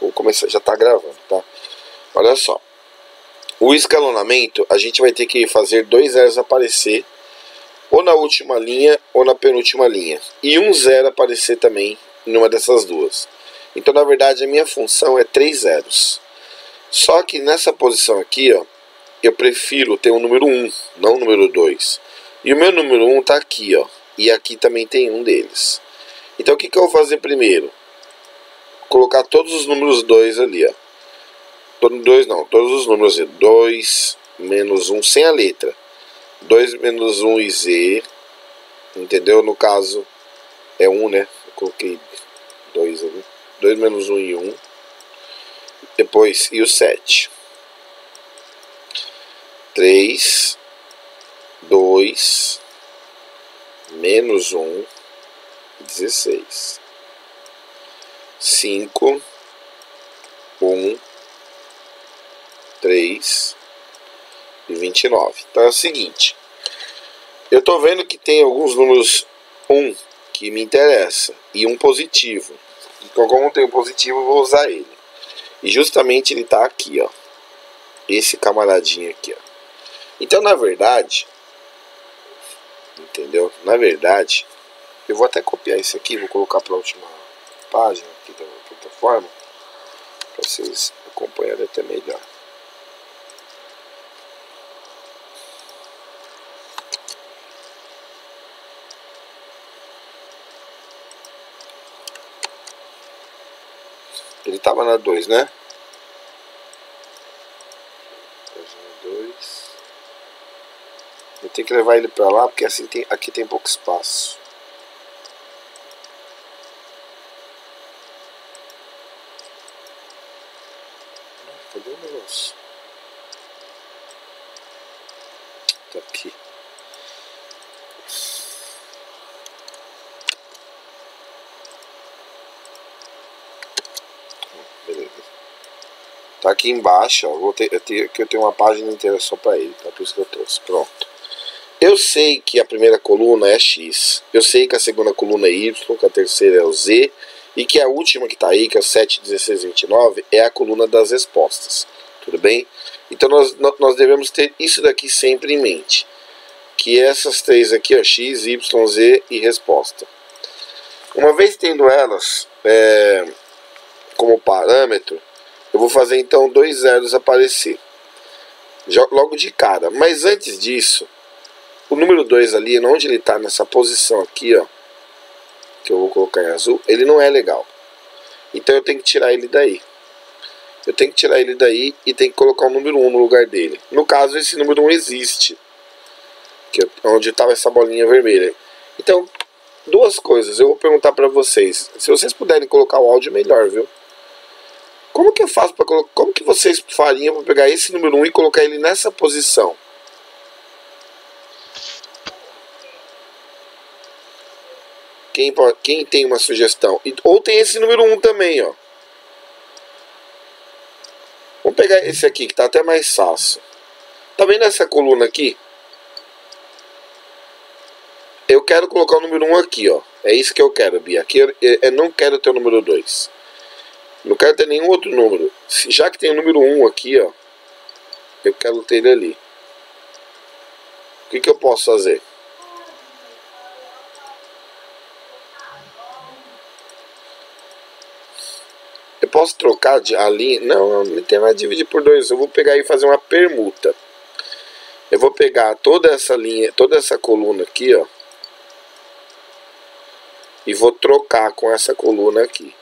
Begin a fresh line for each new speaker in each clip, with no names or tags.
Vou começar, já está gravando, tá? Olha só. O escalonamento, a gente vai ter que fazer dois zeros aparecer ou na última linha ou na penúltima linha. E um zero aparecer também numa dessas duas. Então, na verdade, a minha função é três zeros. Só que nessa posição aqui, ó, eu prefiro ter o um número 1, não o número 2. E o meu número 1 está aqui, ó. E aqui também tem um deles. Então o que, que eu vou fazer primeiro? Colocar todos os números 2 ali, ó. Dois não, todos os números 2 menos 1 sem a letra. 2 menos 1 e z. Entendeu? No caso é 1, né? Eu coloquei 2 ali. 2 menos 1 e 1. Depois, e o 7. 3, 2, menos 1, 16. 5, 1, 3 e 29. Então é o seguinte. Eu estou vendo que tem alguns números 1 que me interessa e um positivo. Então como tem um positivo, eu vou usar ele. E justamente ele está aqui, ó. Esse camaradinho aqui, ó. Então, na verdade, entendeu? Na verdade, eu vou até copiar isso aqui, vou colocar para a última página plataforma, para vocês acompanharem até melhor. Ele estava na 2, né? Eu tenho que levar ele para lá porque assim tem, aqui tem pouco espaço. Tá aqui. Beleza. Tá aqui embaixo, ó. Vou ter, eu tenho, que eu tenho uma página inteira só para ele, tá? Por isso que eu trouxe. Pronto. Eu sei que a primeira coluna é X, eu sei que a segunda coluna é Y, que a terceira é o Z, e que a última que está aí, que é o 7, 16, 29, é a coluna das respostas. Tudo bem? Então nós, nós devemos ter isso daqui sempre em mente. Que essas três aqui, ó, X, Y, Z e resposta. Uma vez tendo elas é, como parâmetro, eu vou fazer então dois zeros aparecer. Logo de cara. Mas antes disso, o número 2 ali, onde ele está nessa posição aqui, ó, que eu vou colocar em azul, ele não é legal. Então eu tenho que tirar ele daí. Eu tenho que tirar ele daí e tenho que colocar o número 1 um no lugar dele. No caso, esse número 1 um existe. Que é onde estava essa bolinha vermelha. Então, duas coisas. Eu vou perguntar para vocês. Se vocês puderem colocar o áudio, melhor, viu? Como que eu faço para colocar... Como que vocês fariam para pegar esse número 1 um e colocar ele nessa posição? Quem, quem tem uma sugestão? Ou tem esse número 1 também, ó. Vamos pegar esse aqui, que está até mais fácil. Tá vendo essa coluna aqui? Eu quero colocar o número 1 aqui, ó. É isso que eu quero, Bia. Aqui eu, eu não quero ter o número 2. Não quero ter nenhum outro número. Já que tem o número 1 aqui, ó. Eu quero ter ele ali. O que, que eu posso fazer? Eu posso trocar de, a linha? Não, não mais dividir por dois. Eu vou pegar e fazer uma permuta. Eu vou pegar toda essa linha, toda essa coluna aqui, ó. E vou trocar com essa coluna aqui.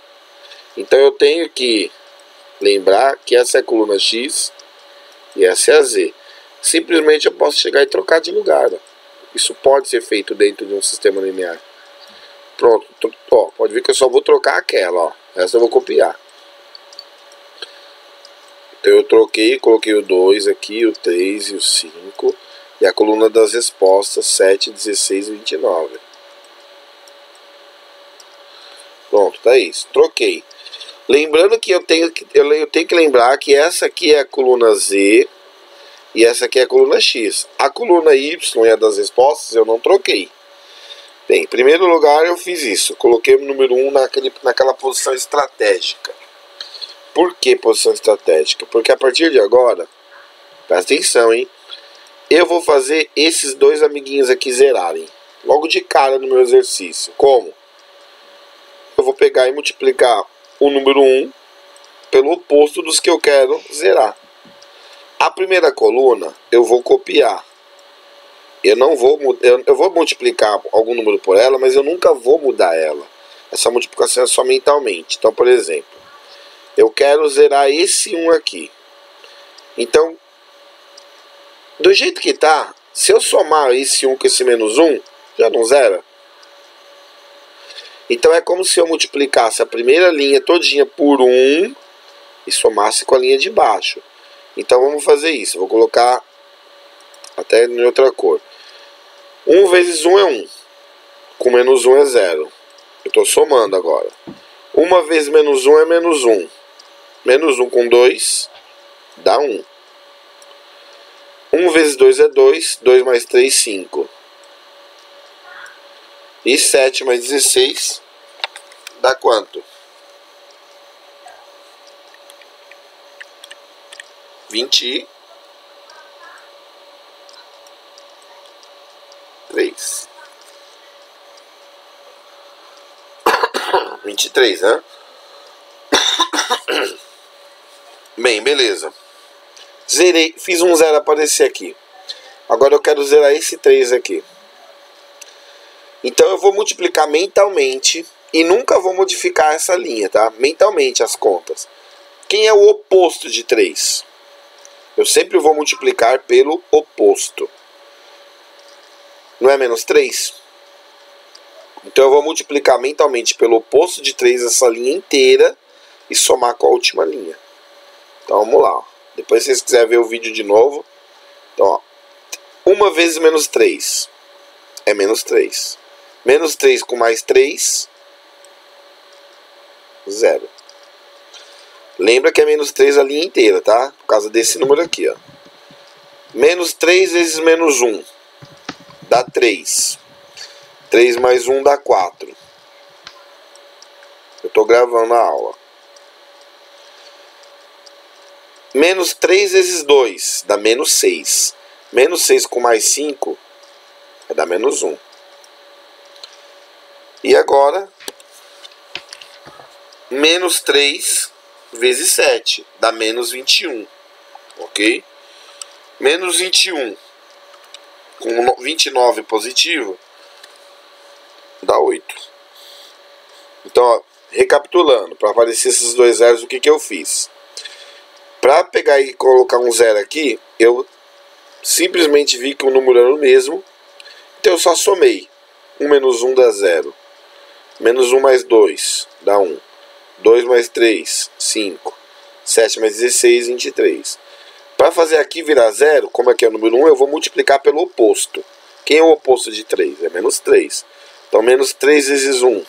Então eu tenho que lembrar que essa é a coluna X e essa é a Z. Simplesmente eu posso chegar e trocar de lugar. Ó. Isso pode ser feito dentro de um sistema linear. Pronto, ó, pode ver que eu só vou trocar aquela, ó. Essa eu vou copiar. Então eu troquei, coloquei o 2 aqui, o 3 e o 5. E a coluna das respostas 7, 16 e 29. Pronto, tá isso. Troquei. Lembrando que eu tenho que, eu tenho que lembrar que essa aqui é a coluna Z e essa aqui é a coluna X. A coluna Y e a das respostas eu não troquei. Bem, em primeiro lugar eu fiz isso. Coloquei o número 1 naquele, naquela posição estratégica. Por que posição estratégica? Porque a partir de agora, presta atenção, hein? Eu vou fazer esses dois amiguinhos aqui zerarem. Logo de cara no meu exercício. Como? Eu vou pegar e multiplicar o número 1 pelo oposto dos que eu quero zerar. A primeira coluna eu vou copiar. Eu não vou eu, eu vou multiplicar algum número por ela, mas eu nunca vou mudar ela. Essa multiplicação é só mentalmente. Então, por exemplo, eu quero zerar esse 1 aqui. Então, do jeito que tá, se eu somar esse 1 com esse menos 1, já não zera. Então é como se eu multiplicasse a primeira linha todinha por 1 e somasse com a linha de baixo. Então vamos fazer isso. Vou colocar até em outra cor. 1 vezes 1 é 1. Com menos 1 é 0. Eu estou somando agora. 1 vezes menos 1 é menos 1. Menos 1 com 2 dá 1. 1 vezes 2 é 2. 2 mais 3, 5. E 7 mais 16 dá quanto? 20 três. Vinte e três, né? Bem, beleza. Zerei, fiz um zero aparecer aqui. Agora eu quero zerar esse 3 aqui. Então eu vou multiplicar mentalmente e nunca vou modificar essa linha, tá? Mentalmente as contas. Quem é o oposto de 3? Eu sempre vou multiplicar pelo oposto. Não é menos 3? Então eu vou multiplicar mentalmente pelo oposto de 3 essa linha inteira e somar com a última linha. Então vamos lá. Depois se vocês quiserem ver o vídeo de novo. Então, ó. 1 vezes menos 3 é menos 3. Menos 3 com mais 3, 0. Lembra que é menos 3 a linha inteira, tá? Por causa desse número aqui, ó. Menos 3 vezes menos 1 dá 3. 3 mais 1 dá 4. Eu estou gravando a aula. Menos 3 vezes 2 dá menos 6. Menos 6 com mais 5 vai dar menos 1. E agora, menos 3 vezes 7 dá menos 21. Ok? Menos 21 com 29 positivo dá 8. Então, ó, recapitulando, para aparecer esses dois zeros, o que, que eu fiz? Para pegar e colocar um zero aqui, eu simplesmente vi que o número era o mesmo, então eu só somei. 1 menos 1 dá 0. Menos 1 mais 2 dá 1. 2 mais 3, 5. 7 mais 16, 23. Para fazer aqui virar zero, como aqui é o número 1, eu vou multiplicar pelo oposto. Quem é o oposto de 3? É menos 3. Então, menos 3 vezes 1.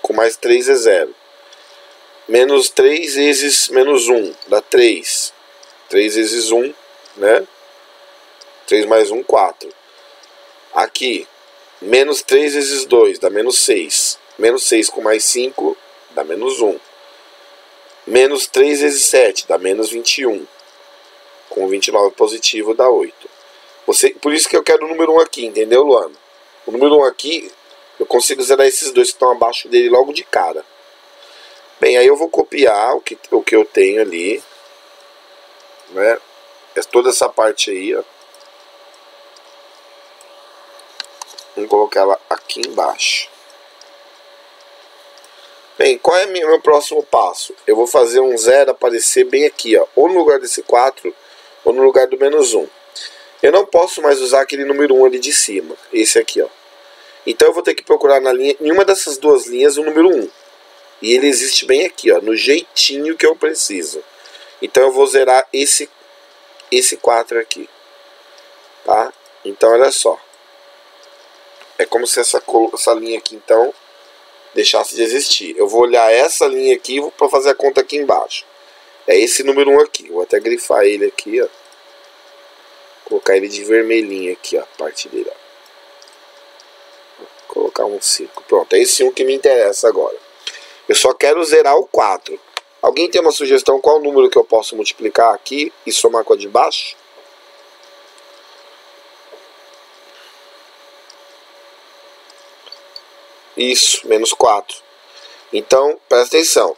Com mais 3 é 0. Menos 3 vezes menos 1 dá 3. 3 vezes 1, né? 3 mais 1, 4. Aqui, menos 3 vezes 2 dá menos 6. Menos 6 com mais 5 dá menos 1. Menos 3 vezes 7 dá menos 21. Com 29 positivo dá 8. Você, por isso que eu quero o número 1 aqui, entendeu, Luana? O número 1 aqui, eu consigo zerar esses dois que estão abaixo dele logo de cara. Bem, aí eu vou copiar o que, o que eu tenho ali. Né? É toda essa parte aí, ó. Vamos colocar ela aqui embaixo. Bem, qual é o meu próximo passo? Eu vou fazer um zero aparecer bem aqui, ó, ou no lugar desse 4, ou no lugar do menos 1. Eu não posso mais usar aquele número 1 ali de cima, esse aqui, ó. Então eu vou ter que procurar na linha, em uma dessas duas linhas o número 1. E ele existe bem aqui, ó, no jeitinho que eu preciso. Então eu vou zerar esse esse 4 aqui. Tá? Então olha só. É como se essa, essa linha aqui, então, deixasse de existir. Eu vou olhar essa linha aqui para fazer a conta aqui embaixo. É esse número 1 aqui. Vou até grifar ele aqui, ó. Colocar ele de vermelhinho aqui, ó, a parte dele, ó. Colocar um 5. Pronto, é esse 1 que me interessa agora. Eu só quero zerar o 4. Alguém tem uma sugestão qual número que eu posso multiplicar aqui e somar com a de baixo? Isso, menos 4. Então, presta atenção.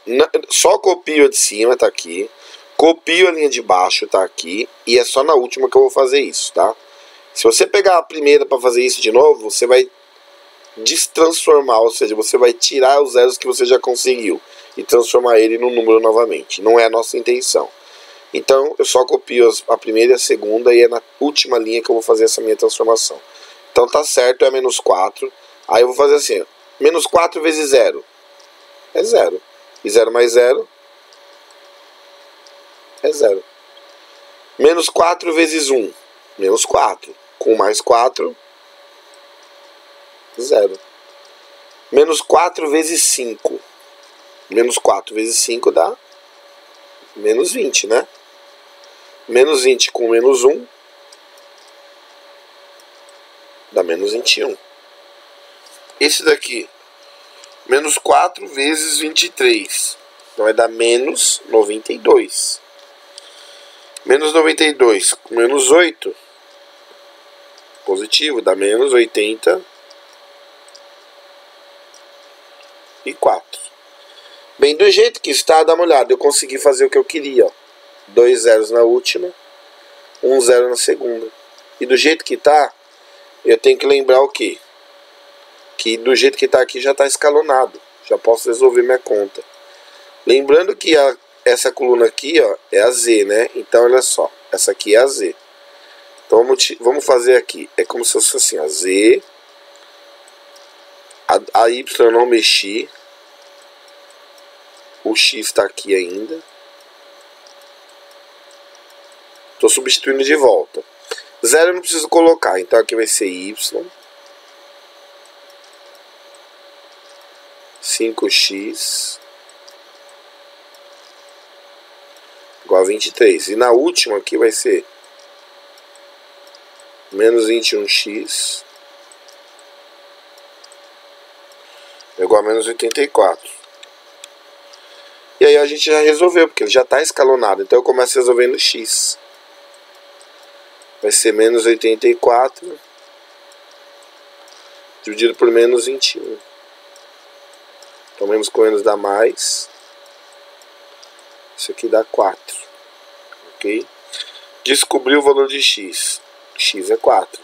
Só copio a de cima, tá aqui. Copio a linha de baixo, tá aqui. E é só na última que eu vou fazer isso, tá? Se você pegar a primeira para fazer isso de novo, você vai destransformar, ou seja, você vai tirar os zeros que você já conseguiu e transformar ele num número novamente. Não é a nossa intenção. Então, eu só copio a primeira e a segunda e é na última linha que eu vou fazer essa minha transformação. Então, tá certo, é menos 4. Aí eu vou fazer assim. Menos 4 vezes 0 é 0. E 0 mais 0 é 0. Menos 4 vezes 1, menos 4. Com mais 4, 0. Menos 4 vezes 5. Menos 4 vezes 5 dá menos 20, né? Menos 20 com menos 1 dá menos 21. Esse daqui, menos 4 vezes 23. Então vai dar menos 92. Menos 92 com menos 8. Positivo, dá menos 80. E 4. Bem, do jeito que está, dá uma olhada. Eu consegui fazer o que eu queria. Ó. Dois zeros na última, um zero na segunda. E do jeito que está, eu tenho que lembrar o quê? que do jeito que está aqui já está escalonado. Já posso resolver minha conta. Lembrando que a, essa coluna aqui ó, é a Z, né? Então olha só, essa aqui é a Z. Então vamos, vamos fazer aqui. É como se fosse assim, a Z. A, a Y eu não mexi. O X está aqui ainda. Estou substituindo de volta. Zero eu não preciso colocar, então aqui vai ser Y. 5x igual a 23. E na última aqui vai ser menos 21x igual a menos 84. E aí a gente já resolveu, porque ele já está escalonado. Então eu começo resolvendo x. Vai ser menos 84 dividido por menos 21. Então menos com menos dá mais. Isso aqui dá 4. Ok? Descobri o valor de x. x é 4.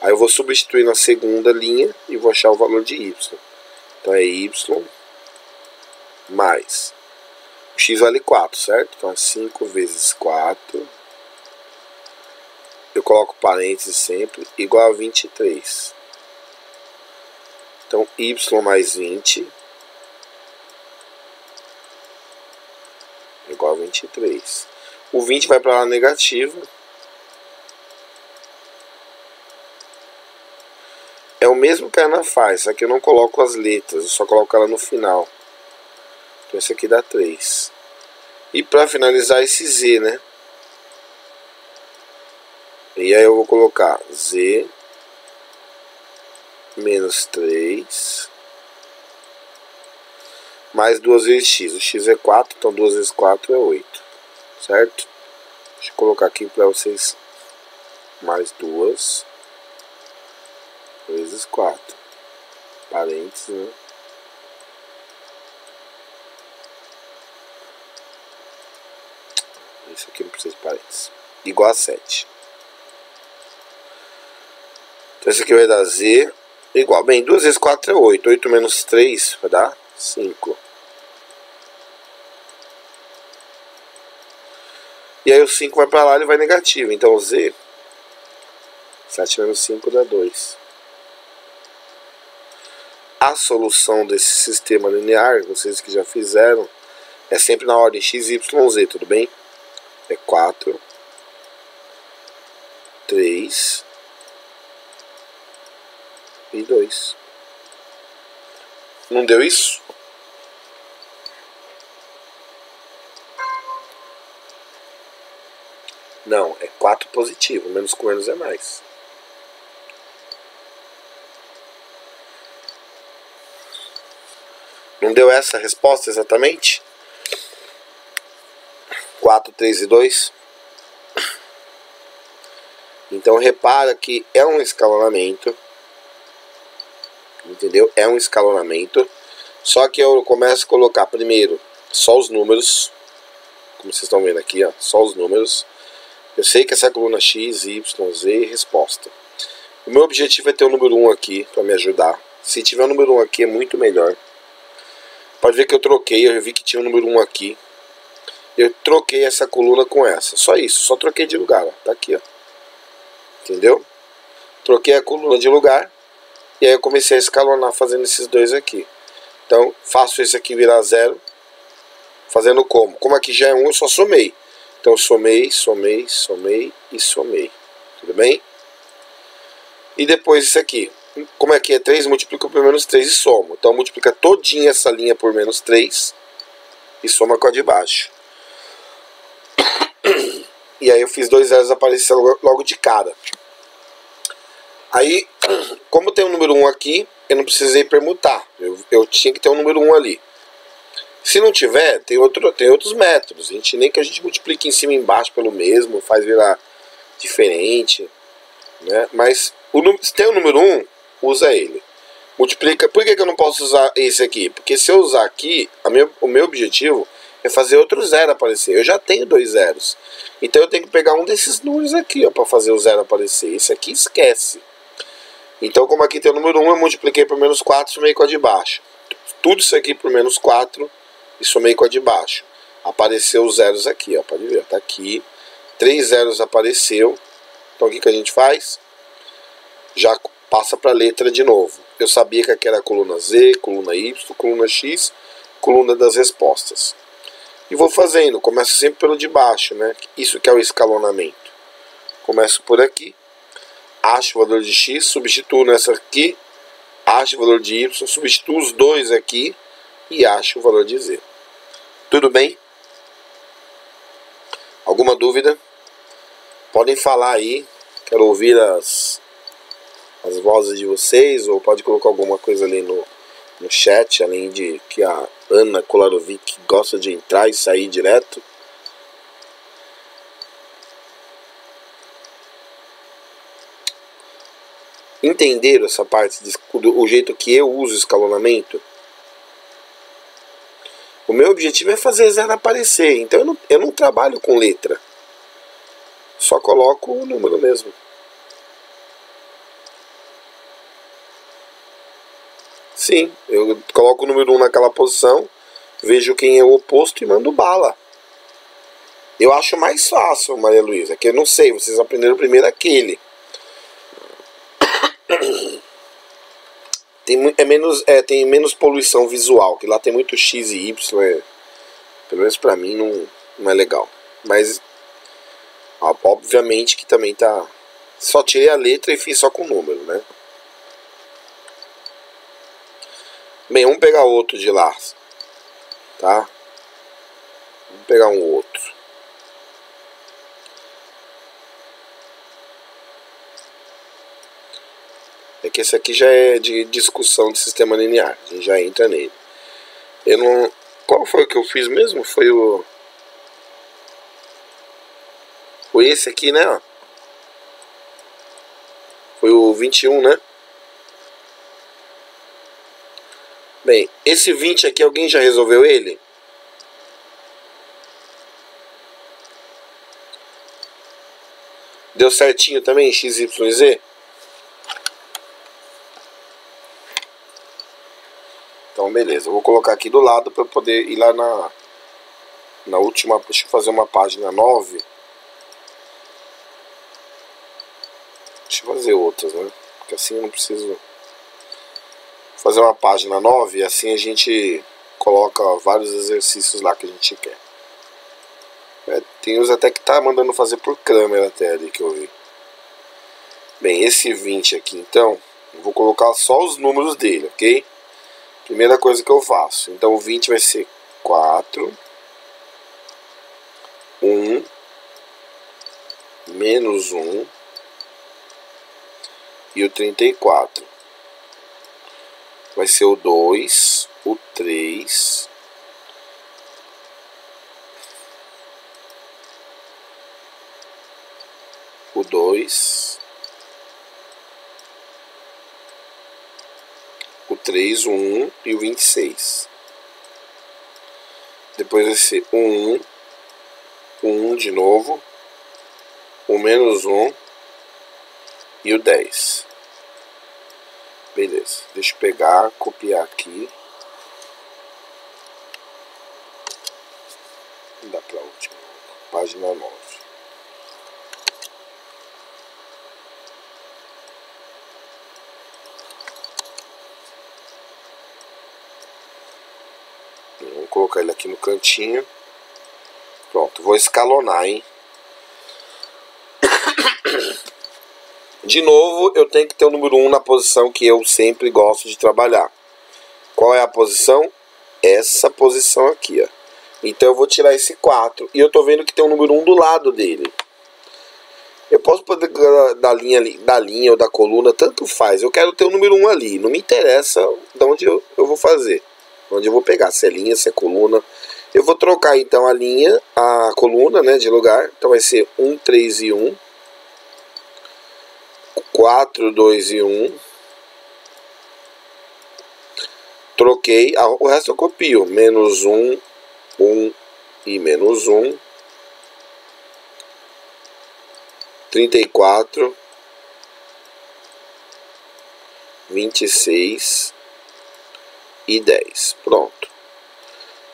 Aí eu vou substituir na segunda linha e vou achar o valor de y. Então é y mais. X vale 4, certo? Então é 5 vezes 4. Eu coloco parênteses sempre, igual a 23. Então y mais 20 igual a 23. O 20 vai para lá negativo. É o mesmo que a Ana faz, só que eu não coloco as letras, eu só coloco ela no final. Então esse aqui dá 3. E para finalizar esse Z, né? E aí eu vou colocar Z menos 3 mais 2 vezes x. O x é 4, então 2 vezes 4 é 8. Certo? Deixa eu colocar aqui para vocês mais 2 vezes 4. Parênteses, né? Isso aqui não precisa de parênteses. Igual a 7. Então esse aqui vai dar z igual. Bem, 2 vezes 4 é 8. 8 menos 3 vai dar 5. E aí o 5 vai para lá, ele vai negativo. Então Z, 7 menos 5 dá 2. A solução desse sistema linear, vocês que já fizeram, é sempre na ordem x, y, z, tudo bem? É 4, 3 e 2. Não deu isso? Não, é 4 positivo, menos com menos é mais. Não deu essa resposta exatamente? 4, 3 e 2. Então repara que é um escalonamento. Entendeu? É um escalonamento. Só que eu começo a colocar primeiro só os números. Como vocês estão vendo aqui, ó, só os números. Eu sei que essa é a coluna X, Y, Z resposta. O meu objetivo é ter o número 1 aqui para me ajudar. Se tiver o número 1 aqui é muito melhor. Pode ver que eu troquei, eu vi que tinha o número 1 aqui. Eu troquei essa coluna com essa. Só isso, só troquei de lugar. Ó. Tá aqui, ó. Entendeu? Troquei a coluna de lugar. E aí eu comecei a escalonar fazendo esses dois aqui. Então, faço esse aqui virar zero. Fazendo como? Como aqui já é um, eu só somei. Então, somei, somei, somei e somei. Tudo bem? E depois isso aqui. Como aqui é 3, multiplico por menos 3 e somo. Então, multiplica todinha essa linha por menos 3 e soma com a de baixo. E aí eu fiz dois zeros aparecer logo de cara. Aí, como tem o um número 1 aqui, eu não precisei permutar. Eu, eu tinha que ter o um número 1 ali. Se não tiver, tem, outro, tem outros métodos. A gente nem que a gente multiplique em cima e embaixo pelo mesmo, faz virar diferente. Né? Mas o, se tem o número 1, usa ele. Multiplica. Por que, que eu não posso usar esse aqui? Porque se eu usar aqui, minha, o meu objetivo é fazer outro zero aparecer. Eu já tenho dois zeros. Então eu tenho que pegar um desses números aqui para fazer o zero aparecer. Esse aqui esquece. Então, como aqui tem o número 1, eu multipliquei por menos 4 e somei com a de baixo. Tudo isso aqui por menos 4 e somei com a de baixo. Apareceu os zeros aqui, ó, pode ver, tá aqui. Três zeros apareceu. Então o que, que a gente faz? Já passa para a letra de novo. Eu sabia que aqui era a coluna Z, coluna Y, coluna X, coluna das respostas. E vou fazendo, começo sempre pelo de baixo, né? Isso que é o escalonamento. Começo por aqui, acho o valor de x, substituo nessa aqui, acho o valor de y, substituo os dois aqui e acho o valor de z. Tudo bem? Alguma dúvida? Podem falar aí, quero ouvir as, as vozes de vocês, ou pode colocar alguma coisa ali no, no chat, além de que a Ana Kolarovic gosta de entrar e sair direto. Entenderam essa parte, de, o jeito que eu uso escalonamento? O meu objetivo é fazer zero aparecer, então eu não, eu não trabalho com letra. Só coloco o número mesmo. Sim, eu coloco o número 1 um naquela posição, vejo quem é o oposto e mando bala. Eu acho mais fácil, Maria Luísa, que eu não sei, vocês aprenderam primeiro aquele. Tem, é menos, é, tem menos poluição visual, que lá tem muito X e Y, é, pelo menos pra mim não, não é legal. Mas, obviamente que também tá... Só tirei a letra e fiz só com o número, né? Bem, vamos pegar outro de lá. Tá? Vamos pegar um outro. É que esse aqui já é de discussão de sistema linear. A gente já entra nele. Eu não. Qual foi o que eu fiz mesmo? Foi o. Foi esse aqui, né? Foi o 21, né? Bem, esse 20 aqui, alguém já resolveu ele? Deu certinho também, x, y, z? Então, beleza. Eu vou colocar aqui do lado para poder ir lá na, na última... Deixa eu fazer uma página 9. Deixa eu fazer outras, né? Porque assim eu não preciso fazer uma página 9 e assim a gente coloca vários exercícios lá que a gente quer. É, tem uns até que tá mandando fazer por câmera até ali que eu vi. Bem, esse 20 aqui então, eu vou colocar só os números dele, ok? Primeira coisa que eu faço. Então o 20 vai ser 4, 1, menos 1 e o 34 vai ser o 2, o 3. O 2. O 3, o 1 um, e o 26. Depois vai ser o 1, o 1 de novo, o menos 1 e o 10. Beleza, deixa eu pegar, copiar aqui. Dá para a última, página 9. Vamos colocar ele aqui no cantinho. Pronto, vou escalonar, hein? De novo, eu tenho que ter o número 1 na posição que eu sempre gosto de trabalhar. Qual é a posição? Essa posição aqui, ó. Então eu vou tirar esse 4 e eu estou vendo que tem um número 1 do lado dele. Eu posso poder da linha, da linha ou da coluna, tanto faz. Eu quero ter o número 1 ali. Não me interessa de onde eu, eu vou fazer. Onde eu vou pegar, se é linha, se é coluna. Eu vou trocar então a linha, a coluna né, de lugar. Então vai ser 1, 3 e 1. 4, 2 e 1. Troquei, o resto eu copio. Menos 1, 1 e menos 1. 34. 26 e 10. Pronto.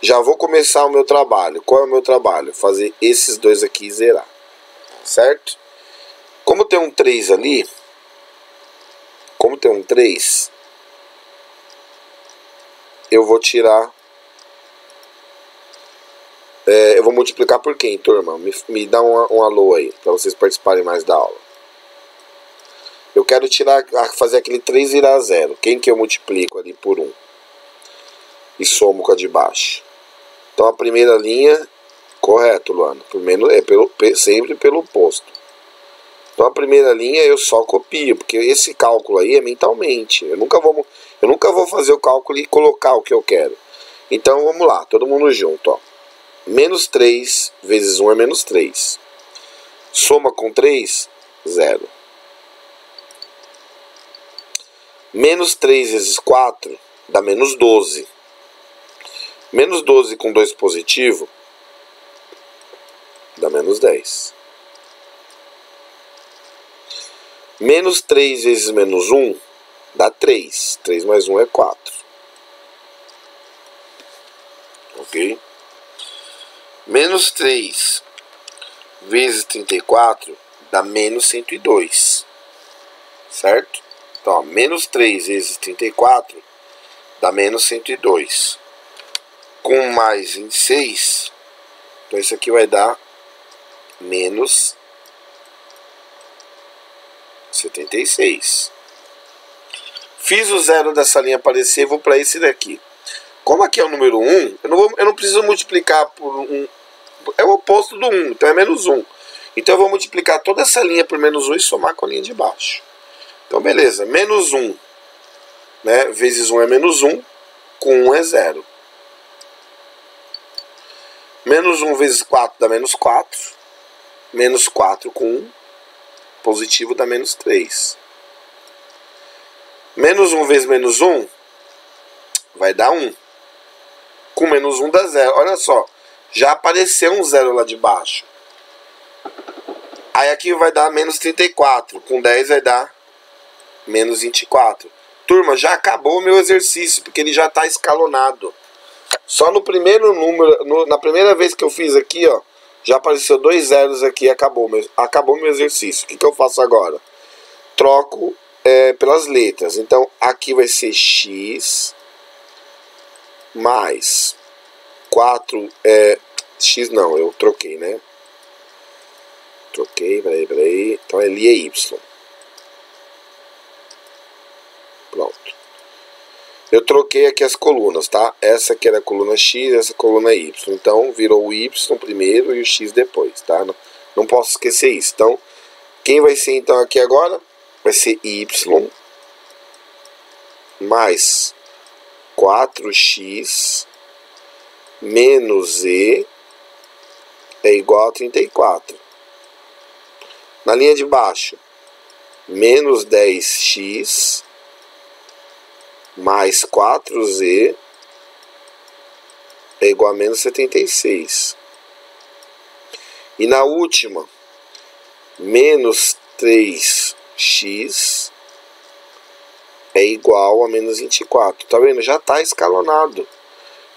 Já vou começar o meu trabalho. Qual é o meu trabalho? Fazer esses dois aqui zerar. Certo? Como tem um 3 ali, como tem um 3, eu vou tirar é, eu vou multiplicar por quem, turma? Me, me dá um, um alô aí, para vocês participarem mais da aula. Eu quero tirar, fazer aquele 3 virar 0. Quem que eu multiplico ali por 1? E somo com a de baixo. Então a primeira linha, correto, Luana. Primeiro, é pelo, sempre pelo oposto. Então a primeira linha eu só copio, porque esse cálculo aí é mentalmente. Eu nunca vou, eu nunca vou fazer o cálculo e colocar o que eu quero. Então vamos lá, todo mundo junto, ó. Menos 3 vezes 1 é menos 3. Soma com 3, 0. Menos 3 vezes 4 dá menos 12. Menos 12 com 2 positivo dá menos 10. Menos 3 vezes menos 1 dá 3. 3 mais 1 é 4. Ok? Menos 3 vezes 34 dá menos 102. Certo? Então, ó, menos 3 vezes 34 dá menos 102. Com mais 26, então isso aqui vai dar menos 76. Fiz o zero dessa linha aparecer, vou para esse daqui. Como aqui é o número 1, eu não, vou, eu não preciso multiplicar por um, é o oposto do 1, então é menos 1. Então eu vou multiplicar toda essa linha por menos 1 e somar com a linha de baixo. Então beleza, menos 1 né, vezes 1 é menos 1, com 1 é 0. Menos 1 vezes 4 dá menos 4. Menos 4 com 1, positivo dá menos 3. Menos 1 vezes menos 1 vai dar 1. Com menos 1 dá 0. Olha só, já apareceu um zero lá de baixo. Aí aqui vai dar menos 34. Com 10 vai dar menos 24. Turma, já acabou o meu exercício, porque ele já está escalonado. Só no primeiro número, no, na primeira vez que eu fiz aqui, ó, já apareceu dois zeros aqui acabou meu, acabou meu exercício. O que, que eu faço agora? Troco é, pelas letras. Então, aqui vai ser x mais 4 é, x não, eu troquei, né? Troquei, peraí, peraí. Então ali é y. Pronto. Eu troquei aqui as colunas, tá? Essa aqui era a coluna x, essa coluna y. Então virou o y primeiro e o x depois, tá? Não, não posso esquecer isso. Então, quem vai ser então aqui agora? Vai ser y mais 4x menos e é igual a 34. Na linha de baixo, menos 10x mais 4z é igual a menos 76. E na última, menos 3x é igual a menos 24. Tá vendo? Já está escalonado.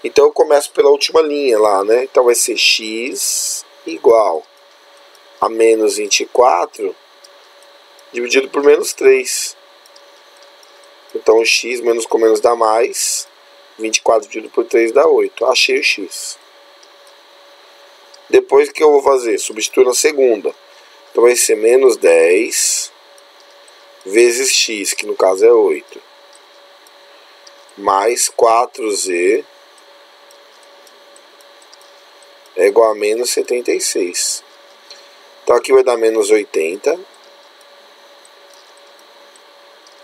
Então eu começo pela última linha lá, né? Então vai ser x igual a menos 24 dividido por menos 3. Então x menos com menos dá mais. 24 dividido por 3 dá 8. Achei o x. Depois o que eu vou fazer? Substituir na segunda. Então vai ser menos 10 vezes x, que no caso é 8. Mais 4z é igual a menos 76. Então aqui vai dar menos 80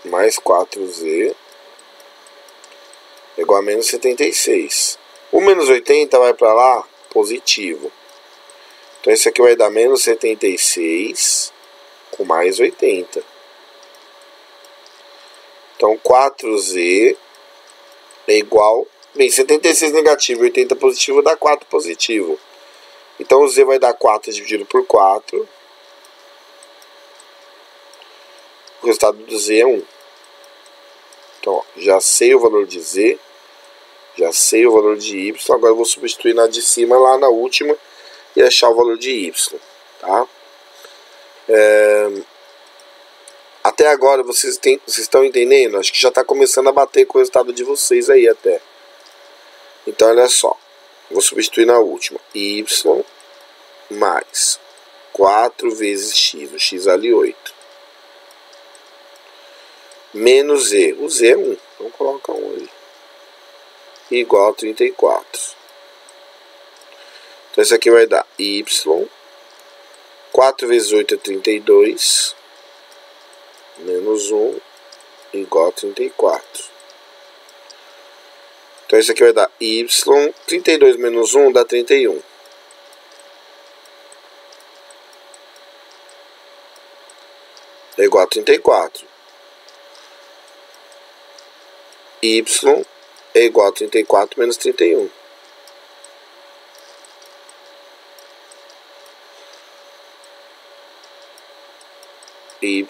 mais 4z é igual a menos 76. O menos 80 vai para lá positivo. Então esse aqui vai dar menos 76 com mais 80. Então 4z é igual. Bem, 76 negativo e 80 positivo dá 4 positivo. Então o z vai dar 4 dividido por 4. O resultado do z é 1. Então, ó, já sei o valor de z, já sei o valor de y, agora vou substituir na de cima lá na última e achar o valor de y, tá? É... Até agora vocês, tem, vocês estão entendendo? Acho que já está começando a bater com o resultado de vocês aí até. Então olha só, vou substituir na última, y mais 4 vezes x, o x vale 8 menos Z. O Z é 1. Então coloca 1 ali. Igual a 34. Então isso aqui vai dar Y. 4 vezes 8 é 32. Menos 1 igual a 34. Então isso aqui vai dar Y. 32 menos 1 dá 31. É igual a 34. Y é igual a 34 menos 31. y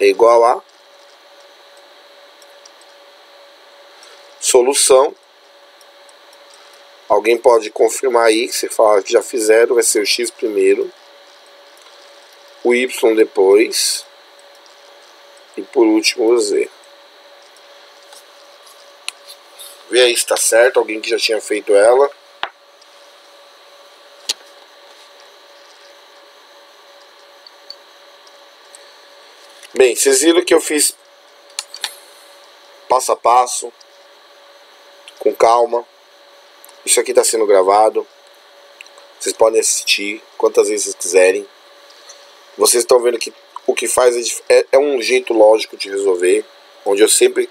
é igual a solução. Alguém pode confirmar aí, que você fala que já fizeram, vai ser o x primeiro, o y depois e por último o z. Vê aí se tá certo, alguém que já tinha feito ela. Bem, vocês viram que eu fiz passo a passo, com calma. Isso aqui está sendo gravado. Vocês podem assistir quantas vezes vocês quiserem. Vocês estão vendo que o que faz é, é um jeito lógico de resolver, onde eu sempre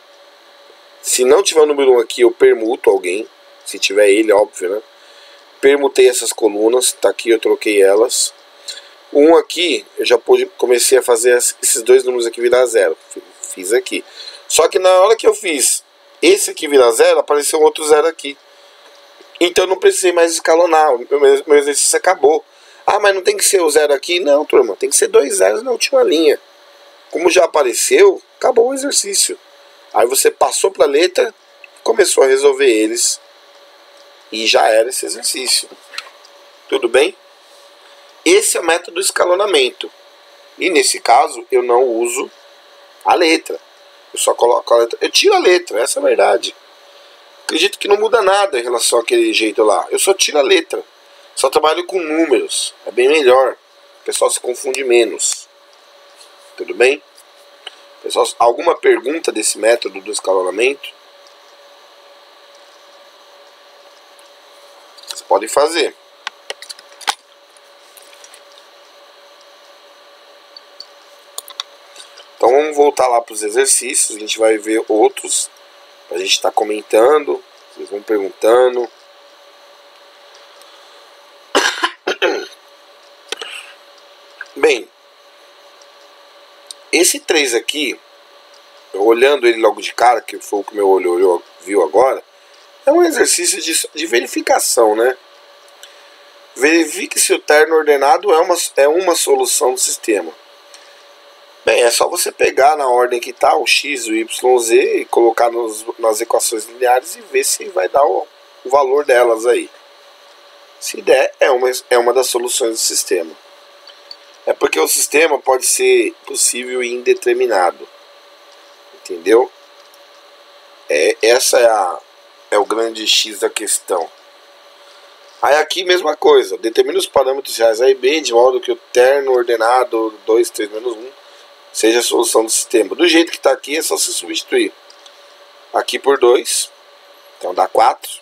se não tiver o número 1 aqui, eu permuto alguém. Se tiver ele, óbvio, né? Permutei essas colunas, tá aqui, eu troquei elas. O 1 aqui, eu já pude, comecei a fazer esses dois números aqui virar zero. Fiz aqui. Só que na hora que eu fiz esse aqui virar zero, apareceu um outro zero aqui. Então eu não precisei mais escalonar. Meu exercício acabou. Ah, mas não tem que ser o zero aqui? Não, turma. Tem que ser dois zeros na última linha. Como já apareceu, acabou o exercício. Aí você passou para a letra, começou a resolver eles e já era esse exercício. Tudo bem? Esse é o método do escalonamento. E nesse caso eu não uso a letra. Eu só coloco a letra. Eu tiro a letra, essa é a verdade. Acredito que não muda nada em relação àquele jeito lá. Eu só tiro a letra. Só trabalho com números. É bem melhor. O pessoal se confunde menos. Tudo bem? Pessoal, alguma pergunta desse método do escalonamento? Vocês podem fazer. Então vamos voltar lá para os exercícios, a gente vai ver outros, a gente está comentando, vocês vão perguntando. Bem, Esse 3 aqui, olhando ele logo de cara, que foi o que meu olho viu agora, é um exercício de, de verificação, né? Verifique se o terno ordenado é uma, é uma solução do sistema. Bem, é só você pegar na ordem que está o x, o y, z e colocar nos, nas equações lineares e ver se vai dar o, o valor delas aí. Se der, é uma, é uma das soluções do sistema. É porque o sistema pode ser possível e indeterminado. Entendeu? É, essa é, a, é o grande X da questão. Aí aqui mesma coisa, determina os parâmetros reais A e B de modo que o terno ordenado 2, 3, menos 1 seja a solução do sistema. Do jeito que está aqui é só se substituir. Aqui por 2, então dá 4.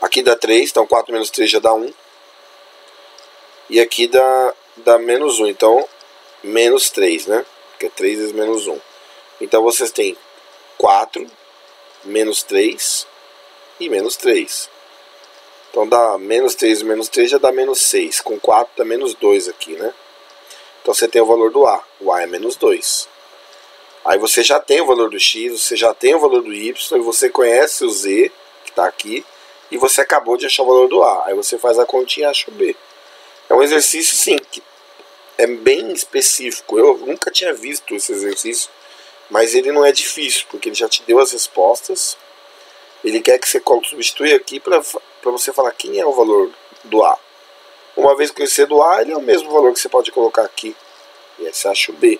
Aqui dá 3, então 4 menos 3 já dá 1. E aqui dá, dá menos 1, então menos 3, né? Que é 3 vezes menos 1. Então vocês têm 4, menos 3 e menos 3. Então dá menos 3 menos 3 já dá menos 6. Com 4 dá menos 2 aqui, né? Então você tem o valor do A. O A é menos 2. Aí você já tem o valor do X, você já tem o valor do Y, e você conhece o Z, que está aqui, e você acabou de achar o valor do A. Aí você faz a continha e acha o B. É um exercício, sim, que é bem específico. Eu nunca tinha visto esse exercício, mas ele não é difícil, porque ele já te deu as respostas. Ele quer que você substitua aqui para você falar quem é o valor do A. Uma vez conhecido o A, ele é o mesmo valor que você pode colocar aqui. E aí você acha o B.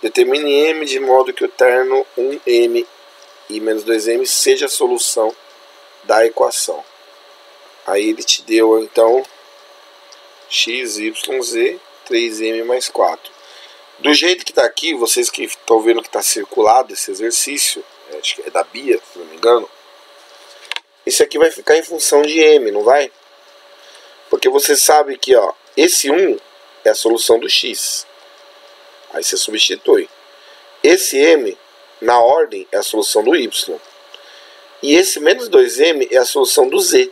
Determine M de modo que o terno 1M e menos 2M seja a solução da equação. Aí ele te deu então x, y, z, 3m mais 4. Do jeito que está aqui, vocês que estão vendo que está circulado esse exercício, é, acho que é da Bia, se não me engano, esse aqui vai ficar em função de m, não vai? Porque você sabe que ó, esse 1 é a solução do x. Aí você substitui. Esse m, na ordem, é a solução do y. E esse menos 2m é a solução do z.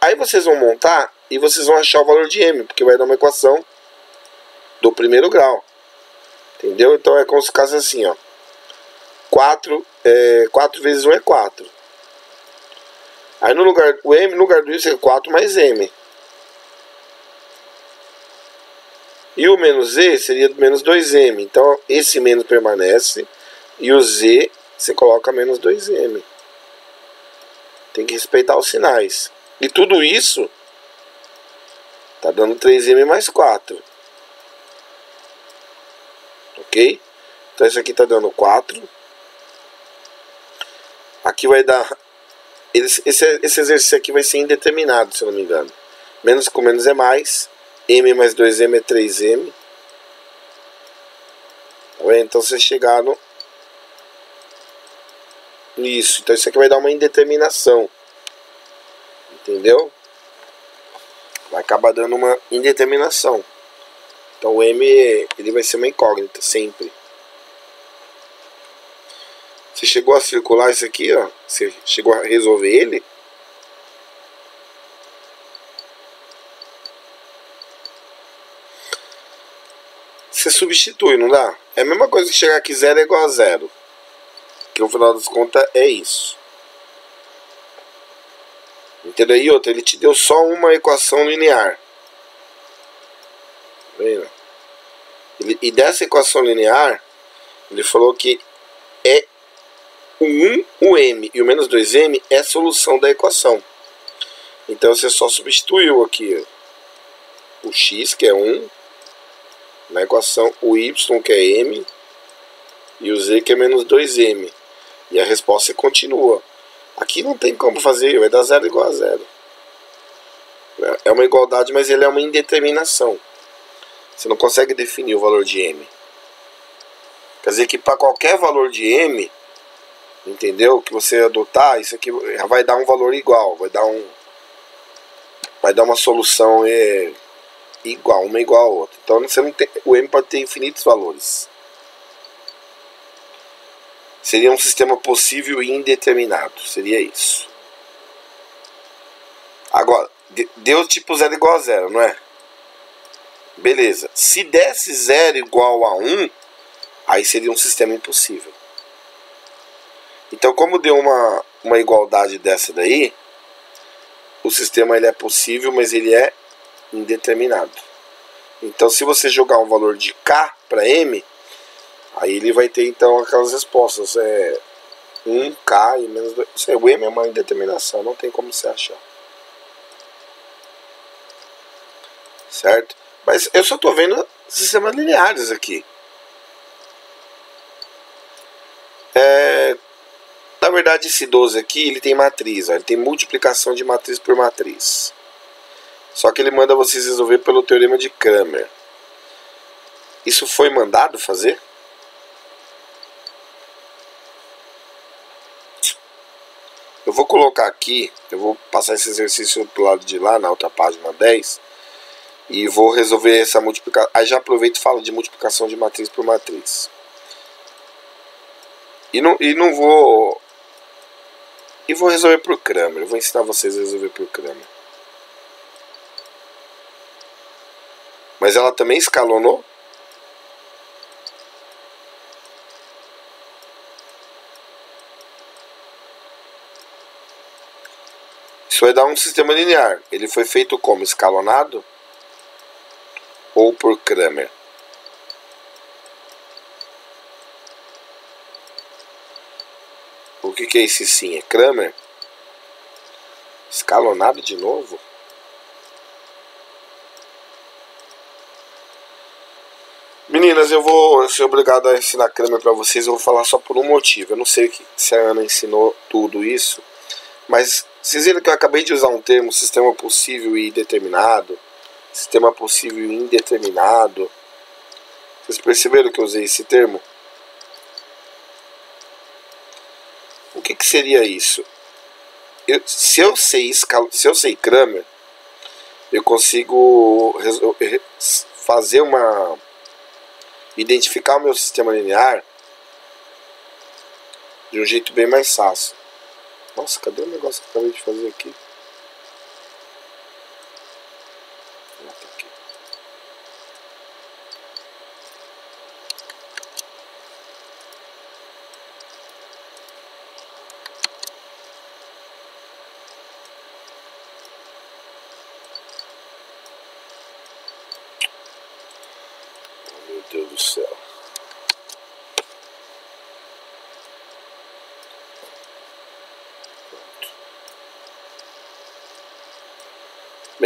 Aí vocês vão montar e vocês vão achar o valor de m, porque vai dar uma equação do primeiro grau. Entendeu? Então é como se fosse assim, ó. 4, é, 4 vezes 1 é 4. Aí no lugar, o m no lugar do y é 4 mais m. E o menos z seria menos 2m. Então esse menos permanece. E o z você coloca menos 2m. Tem que respeitar os sinais. E tudo isso Tá dando 3M mais 4. Ok? Então isso aqui tá dando 4. Aqui vai dar... Esse, esse exercício aqui vai ser indeterminado, se eu não me engano. Menos com menos é mais. M mais 2M é 3M. Tá então você chegar no... Isso. Então isso aqui vai dar uma indeterminação. Entendeu? vai acabar dando uma indeterminação. Então o M ele vai ser uma incógnita sempre. Você chegou a circular isso aqui, ó. Você chegou a resolver ele? Você substitui, não dá? É a mesma coisa que chegar aqui zero é igual a zero. Que no final das contas é isso. Entendeu? E outra, ele te deu só uma equação linear. E dessa equação linear, ele falou que é o 1, o m e o menos 2m é a solução da equação. Então você só substituiu aqui o x, que é 1, na equação o y, que é m, e o z, que é menos 2m. E a resposta continua. Aqui não tem como fazer, vai dar zero igual a zero. É uma igualdade, mas ele é uma indeterminação. Você não consegue definir o valor de m. Quer dizer que para qualquer valor de m, entendeu? Que você adotar, isso aqui vai dar um valor igual, vai dar um vai dar uma solução é, igual, uma igual a outra. Então você não tem, o m pode ter infinitos valores. Seria um sistema possível e indeterminado. Seria isso. Agora, deu tipo zero igual a zero, não é? Beleza. Se desse 0 igual a 1, aí seria um sistema impossível. Então, como deu uma, uma igualdade dessa daí, o sistema ele é possível, mas ele é indeterminado. Então, se você jogar um valor de K para M, aí ele vai ter então aquelas respostas. É 1K e menos 2. Isso o M é uma indeterminação, não tem como você achar. Certo? Mas eu só estou vendo sistemas lineares aqui. É, na verdade, esse 12 aqui ele tem matriz, ó, ele tem multiplicação de matriz por matriz. Só que ele manda vocês resolver pelo teorema de Kramer. Isso foi mandado fazer? Eu vou colocar aqui, eu vou passar esse exercício pro lado de lá, na outra página 10, e vou resolver essa multiplicação. Aí já aproveito e falo de multiplicação de matriz por matriz. E não, e não vou. E vou resolver por Kramer. Eu vou ensinar vocês a resolver por Kramer. Mas ela também escalonou? Vai dar um sistema linear. Ele foi feito como? Escalonado? Ou por Kramer? O que, que é esse sim? É Kramer? Escalonado de novo? Meninas, eu vou ser obrigado a ensinar Kramer para vocês. Eu vou falar só por um motivo. Eu não sei se a Ana ensinou tudo isso, mas vocês viram que eu acabei de usar um termo sistema possível e determinado, sistema possível e indeterminado. Vocês perceberam que eu usei esse termo? O que, que seria isso? Eu, se eu sei se eu sei Kramer, eu consigo fazer uma identificar o meu sistema linear de um jeito bem mais fácil. Nossa, cadê o negócio que eu acabei de fazer aqui?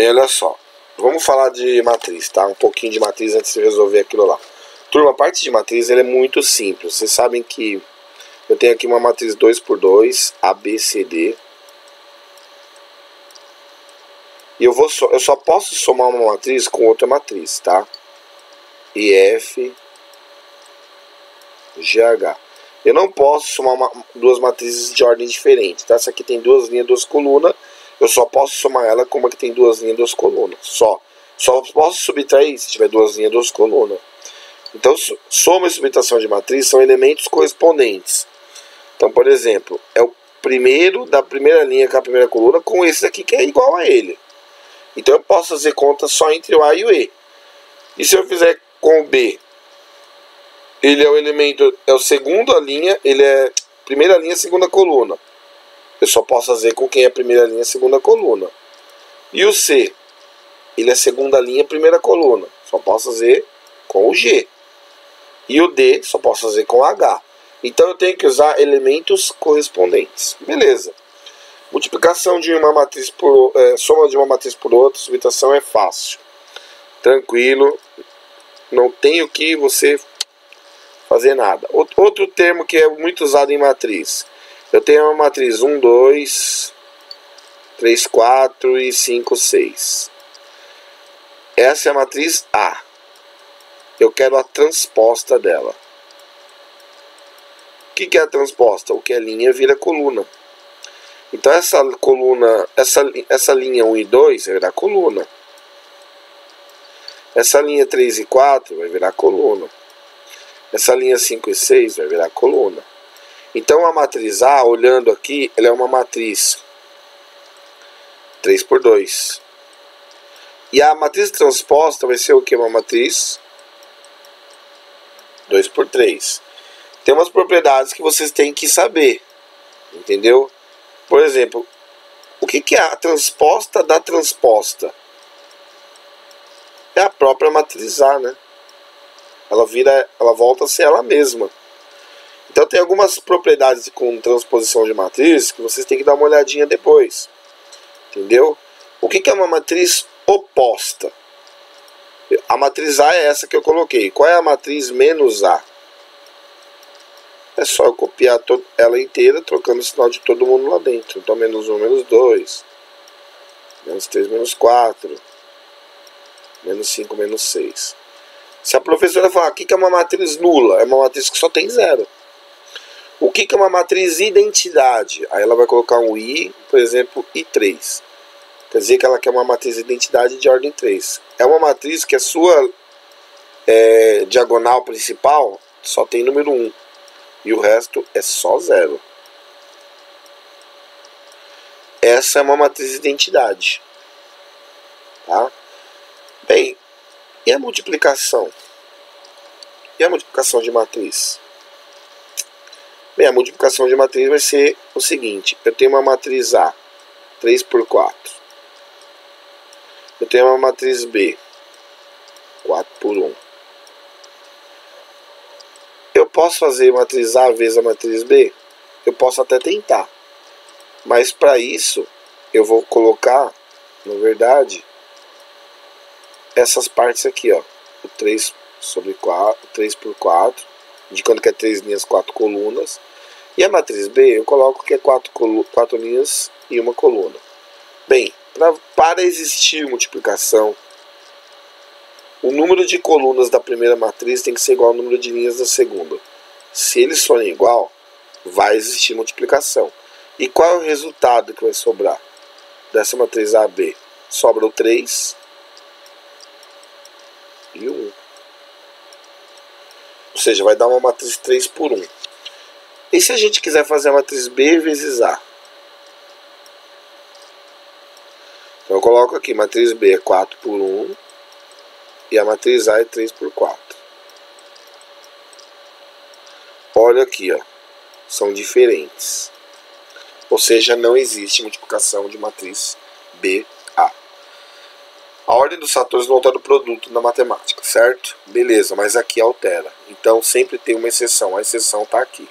Bem, olha só. Vamos falar de matriz, tá? Um pouquinho de matriz antes de resolver aquilo lá. Turma, a parte de matriz é muito simples. Vocês sabem que eu tenho aqui uma matriz 2x2, ABCD. E eu, vou so, eu só posso somar uma matriz com outra matriz, tá? IF, GH. Eu não posso somar uma, duas matrizes de ordem diferente, tá? Essa aqui tem duas linhas, duas colunas eu só posso somar ela com uma que tem duas linhas, duas colunas. Só. Só posso subtrair se tiver duas linhas, duas colunas. Então, soma e subtração de matriz são elementos correspondentes. Então, por exemplo, é o primeiro da primeira linha com a primeira coluna com esse daqui que é igual a ele. Então, eu posso fazer conta só entre o A e o E. E se eu fizer com o B, ele é o elemento, é o segundo a linha, ele é primeira linha, segunda coluna. Eu só posso fazer com quem é primeira linha, segunda coluna. E o C? Ele é segunda linha, primeira coluna. Só posso fazer com o G. E o D só posso fazer com H. Então eu tenho que usar elementos correspondentes. Beleza. Multiplicação de uma matriz por é, soma de uma matriz por outra, subtração é fácil. Tranquilo. Não tenho que você fazer nada. Outro termo que é muito usado em matriz eu tenho uma matriz 1, 2, 3, 4 e 5, 6. Essa é a matriz A. Eu quero a transposta dela. O que, é a transposta? O que é linha vira coluna. Então essa coluna, essa, essa linha 1 e 2 vai virar coluna. Essa linha 3 e 4 vai virar coluna. Essa linha 5 e 6 vai virar coluna. Então a matriz A, olhando aqui, ela é uma matriz 3 por 2. E a matriz transposta vai ser o que? Uma matriz 2 por 3. Tem umas propriedades que vocês têm que saber. Entendeu? Por exemplo, o que, que é a transposta da transposta? É a própria matriz A, né? Ela vira, ela volta a ser ela mesma. Então tem algumas propriedades com transposição de matriz que vocês têm que dar uma olhadinha depois. Entendeu? O que, é uma matriz oposta? A matriz A é essa que eu coloquei. Qual é a matriz menos A? É só eu copiar ela inteira, trocando o sinal de todo mundo lá dentro. Então, menos 1, menos 2. Menos 3, menos 4. Menos 5, menos 6. Se a professora falar, o que é uma matriz nula? É uma matriz que só tem zero. O que é uma matriz identidade? Aí ela vai colocar um i, por exemplo, i3. Quer dizer que ela quer uma matriz identidade de ordem 3. É uma matriz que a sua é, diagonal principal só tem número 1 e o resto é só zero. Essa é uma matriz de identidade. Tá? Bem, e a multiplicação? E a multiplicação de matriz? Bem, a multiplicação de matriz vai ser o seguinte: eu tenho uma matriz A, 3 por 4. Eu tenho uma matriz B, 4 por 1 posso fazer matriz A vezes a matriz B? Eu posso até tentar. Mas para isso, eu vou colocar, na verdade, essas partes aqui, ó. O 3 sobre 4, 3 por 4, indicando que é 3 linhas, 4 colunas. E a matriz B eu coloco que é 4, 4 linhas e uma coluna. Bem, pra, para existir multiplicação, o número de colunas da primeira matriz tem que ser igual ao número de linhas da segunda. Se eles forem igual, vai existir multiplicação. E qual é o resultado que vai sobrar dessa matriz AB? Sobra o 3 e o 1. Ou seja, vai dar uma matriz 3 por 1. E se a gente quiser fazer a matriz B vezes A? Então eu coloco aqui, matriz B é 4 por 1 e a matriz A é 3 por 4. Olha aqui, ó, são diferentes. Ou seja, não existe multiplicação de matriz BA. A ordem dos fatores não altera o produto na matemática, certo? Beleza, mas aqui altera. Então sempre tem uma exceção. A exceção está aqui.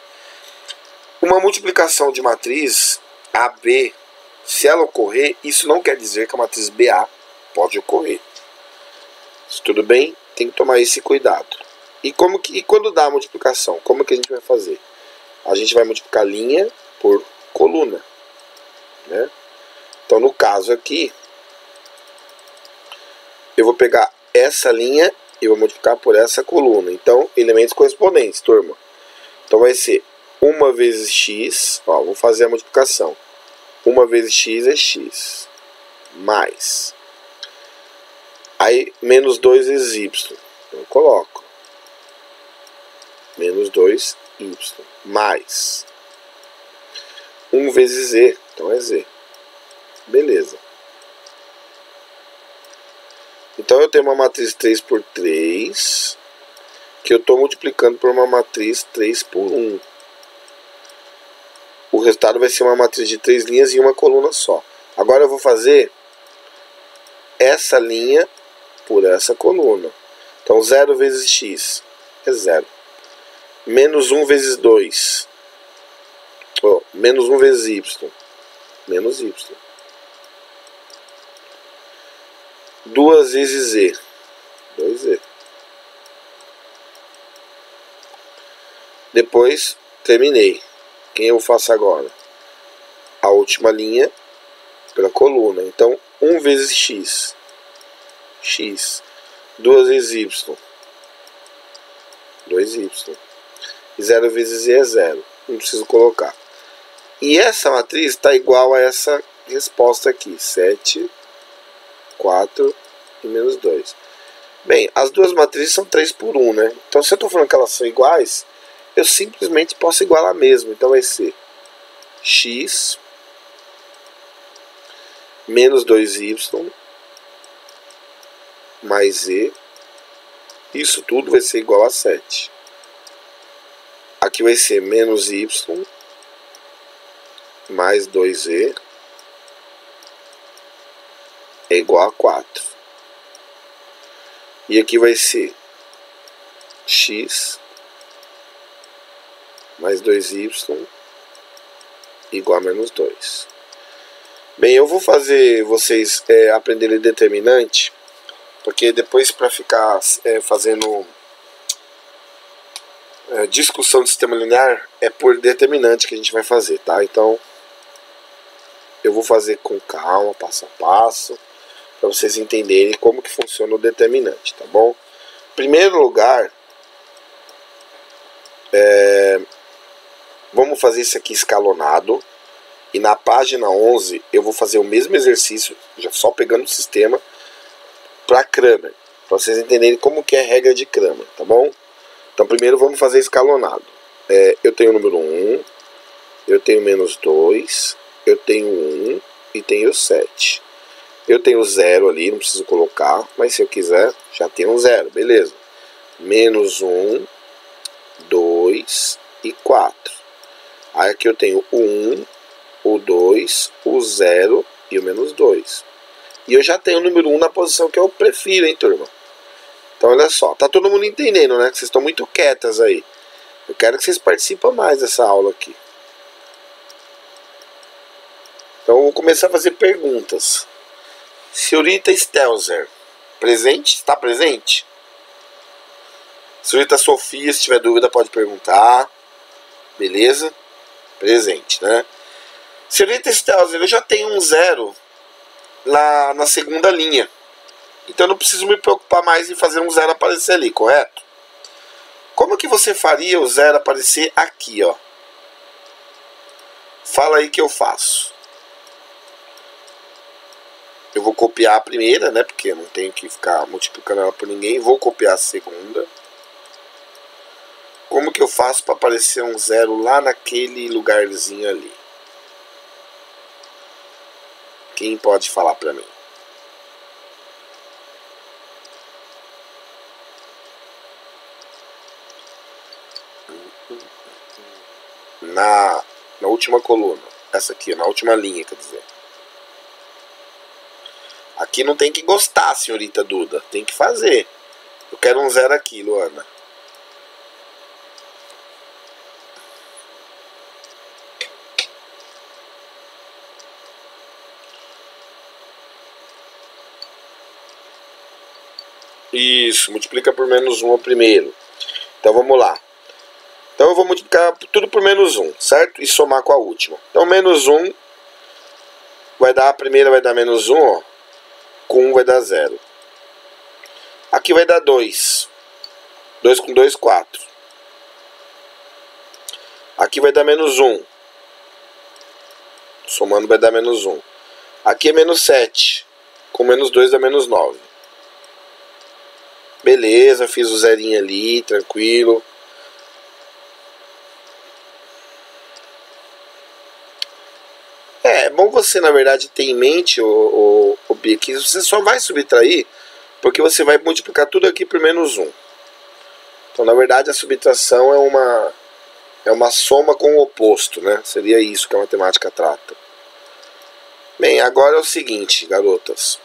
Uma multiplicação de matriz AB, se ela ocorrer, isso não quer dizer que a matriz BA pode ocorrer. Tudo bem? Tem que tomar esse cuidado. E, como que, e quando dá a multiplicação, como que a gente vai fazer? A gente vai multiplicar linha por coluna. Né? Então, no caso aqui, eu vou pegar essa linha e vou multiplicar por essa coluna. Então, elementos correspondentes, turma. Então, vai ser 1 vezes x, ó, vou fazer a multiplicação. 1 vezes x é x, mais Aí, menos 2 vezes y. Então, eu coloco. Menos 2y. Mais. 1 vezes z. Então, é z. Beleza. Então, eu tenho uma matriz 3 por 3, que eu estou multiplicando por uma matriz 3 por 1. O resultado vai ser uma matriz de 3 linhas e uma coluna só. Agora eu vou fazer essa linha por essa coluna. Então 0 vezes x é 0. Menos 1 vezes 2. Oh, menos 1 vezes y. Menos y. 2 vezes z. 2z. Depois terminei. Quem eu faço agora? A última linha pela coluna. Então 1 vezes x x. 2 vezes y. 2y. E 0 vezes z é 0. Não preciso colocar. E essa matriz está igual a essa resposta aqui. 7, 4 e menos 2. Bem, as duas matrizes são 3 por 1, né? Então, se eu estou falando que elas são iguais, eu simplesmente posso igualar mesmo. Então, vai ser x menos 2y mais z. Isso tudo vai ser igual a 7. Aqui vai ser menos y mais 2z é igual a 4. E aqui vai ser x mais 2y igual a menos 2. Bem, eu vou fazer vocês é, aprenderem determinante, porque depois para ficar é, fazendo é, discussão de sistema linear é por determinante que a gente vai fazer, tá? Então eu vou fazer com calma, passo a passo, para vocês entenderem como que funciona o determinante, tá bom? Em primeiro lugar, é, vamos fazer isso aqui escalonado. E na página 11 eu vou fazer o mesmo exercício, já só pegando o sistema, para Kramer. Para vocês entenderem como que é a regra de Kramer, tá bom? Então primeiro vamos fazer escalonado. É, eu tenho o número 1, eu tenho menos 2, eu tenho 1 e tenho 7. Eu tenho 0 ali, não preciso colocar, mas se eu quiser, já tenho um 0, beleza. Menos 1, 2 e 4. Aí aqui eu tenho o 1, o 2, o 0 e o menos 2. E eu já tenho o número 1 na posição que eu prefiro, hein, turma? Então, olha só. Tá todo mundo entendendo, né? Vocês estão muito quietas aí. Eu quero que vocês participem mais dessa aula aqui. Então, eu vou começar a fazer perguntas. Senhorita Stelzer, presente? Está presente? Senhorita Sofia, se tiver dúvida, pode perguntar. Beleza? Presente, né? Senhorita Stelzer, eu já tenho um zero lá na segunda linha. Então eu não preciso me preocupar mais em fazer um zero aparecer ali, correto? Como que você faria o zero aparecer aqui, ó? Fala aí que eu faço. Eu vou copiar a primeira, né? Porque eu não tenho que ficar multiplicando ela por ninguém. Vou copiar a segunda. Como que eu faço para aparecer um zero lá naquele lugarzinho ali? Quem pode falar para mim? Na, na última coluna. Essa aqui, na última linha, quer dizer. Aqui não tem que gostar, senhorita Duda. Tem que fazer. Eu quero um zero aqui, Luana. Isso, multiplica por menos 1 primeiro. Então vamos lá. Então eu vou multiplicar tudo por menos 1, certo? E somar com a última. Então menos 1 vai dar, a primeira vai dar menos 1, ó com 1 vai dar 0. Aqui vai dar 2. 2 com 2, 4. Aqui vai dar menos 1. Somando vai dar menos 1. Aqui é menos 7. Com menos 2 dá menos 9. Beleza, fiz o zerinho ali, tranquilo. É, é bom você, na verdade, ter em mente, o, o, o Bia, que você só vai subtrair porque você vai multiplicar tudo aqui por menos 1. Então, na verdade, a subtração é uma, é uma soma com o oposto, né? Seria isso que a matemática trata. Bem, agora é o seguinte, garotas.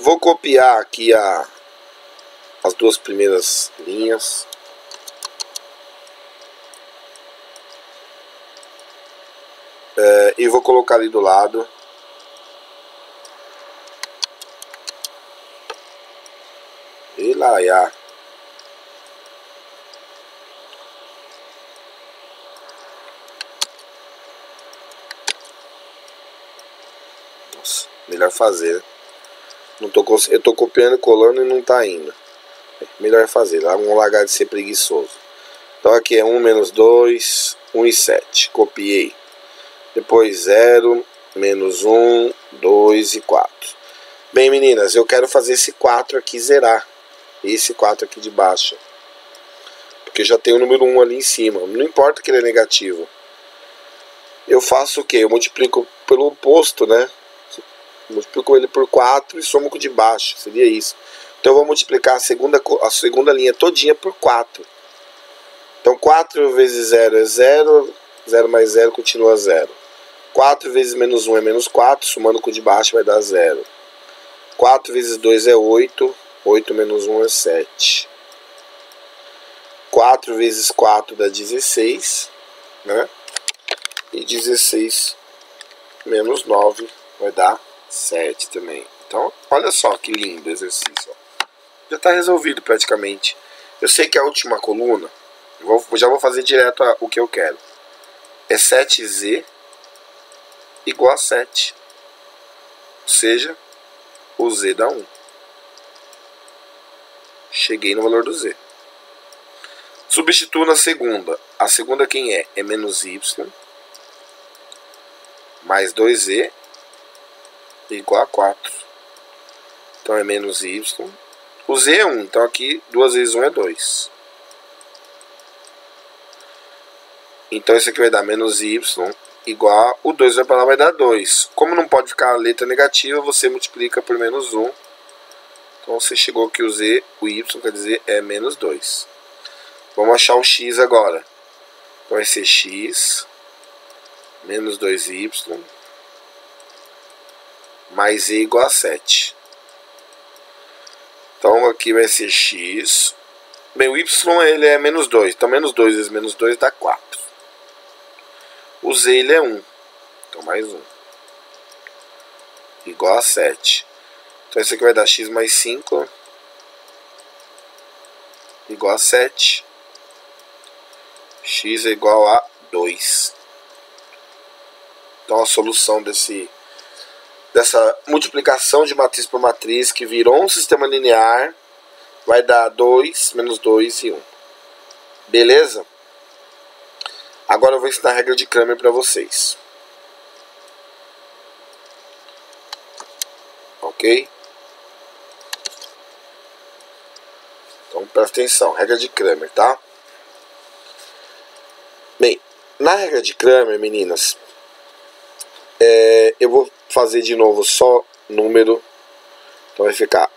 Vou copiar aqui a, as duas primeiras linhas. É, e vou colocar ali do lado. E lá, já. Melhor fazer. Não tô, eu tô copiando e colando e não tá indo. Melhor fazer, lá vamos largar de ser preguiçoso. Então aqui é 1 menos 2, 1 e 7. Copiei. Depois 0, menos 1, 2 e 4. Bem, meninas, eu quero fazer esse 4 aqui zerar. Esse 4 aqui de baixo. Porque já tem o número 1 ali em cima. Não importa que ele é negativo. Eu faço o que? Eu multiplico pelo oposto, né? Multiplico ele por 4 e somo com o de baixo, seria isso. Então eu vou multiplicar a segunda, a segunda linha todinha por 4. Então 4 vezes 0 é 0, 0 mais 0 continua 0. 4 vezes menos 1 é menos 4, somando com o de baixo vai dar 0. 4 vezes 2 é 8, 8 menos 1 é 7. 4 vezes 4 dá 16, né? E 16 menos 9 vai dar 7 também. Então, olha só que lindo exercício. Já está resolvido praticamente. Eu sei que a última coluna, vou, já vou fazer direto a, o que eu quero. É 7z igual a 7. Ou seja, o z dá 1. Cheguei no valor do z. Substituo na segunda. A segunda quem é? É menos y mais 2z igual a 4. Então é menos y. O z é 1, então aqui 2 vezes 1 é 2. Então isso aqui vai dar menos y igual o 2 vai para lá vai dar 2. Como não pode ficar a letra negativa, você multiplica por menos 1. Então você chegou que o z, o y quer dizer é menos 2. Vamos achar o x agora. Então vai ser x menos 2y mais z igual a 7. Então aqui vai ser x. Bem, o y ele é menos 2. Então menos 2 vezes menos 2 dá 4. O z ele é 1. Então mais 1. Igual a 7. Então isso aqui vai dar x mais 5. Igual a 7. x é igual a 2. Então a solução desse dessa multiplicação de matriz por matriz que virou um sistema linear vai dar 2 menos 2 e 1. Beleza? Agora eu vou ensinar a regra de Kramer para vocês. Ok? Então presta atenção, regra de Kramer, tá? Bem, na regra de Kramer, meninas, é, eu vou fazer de novo só número. Então vai ficar.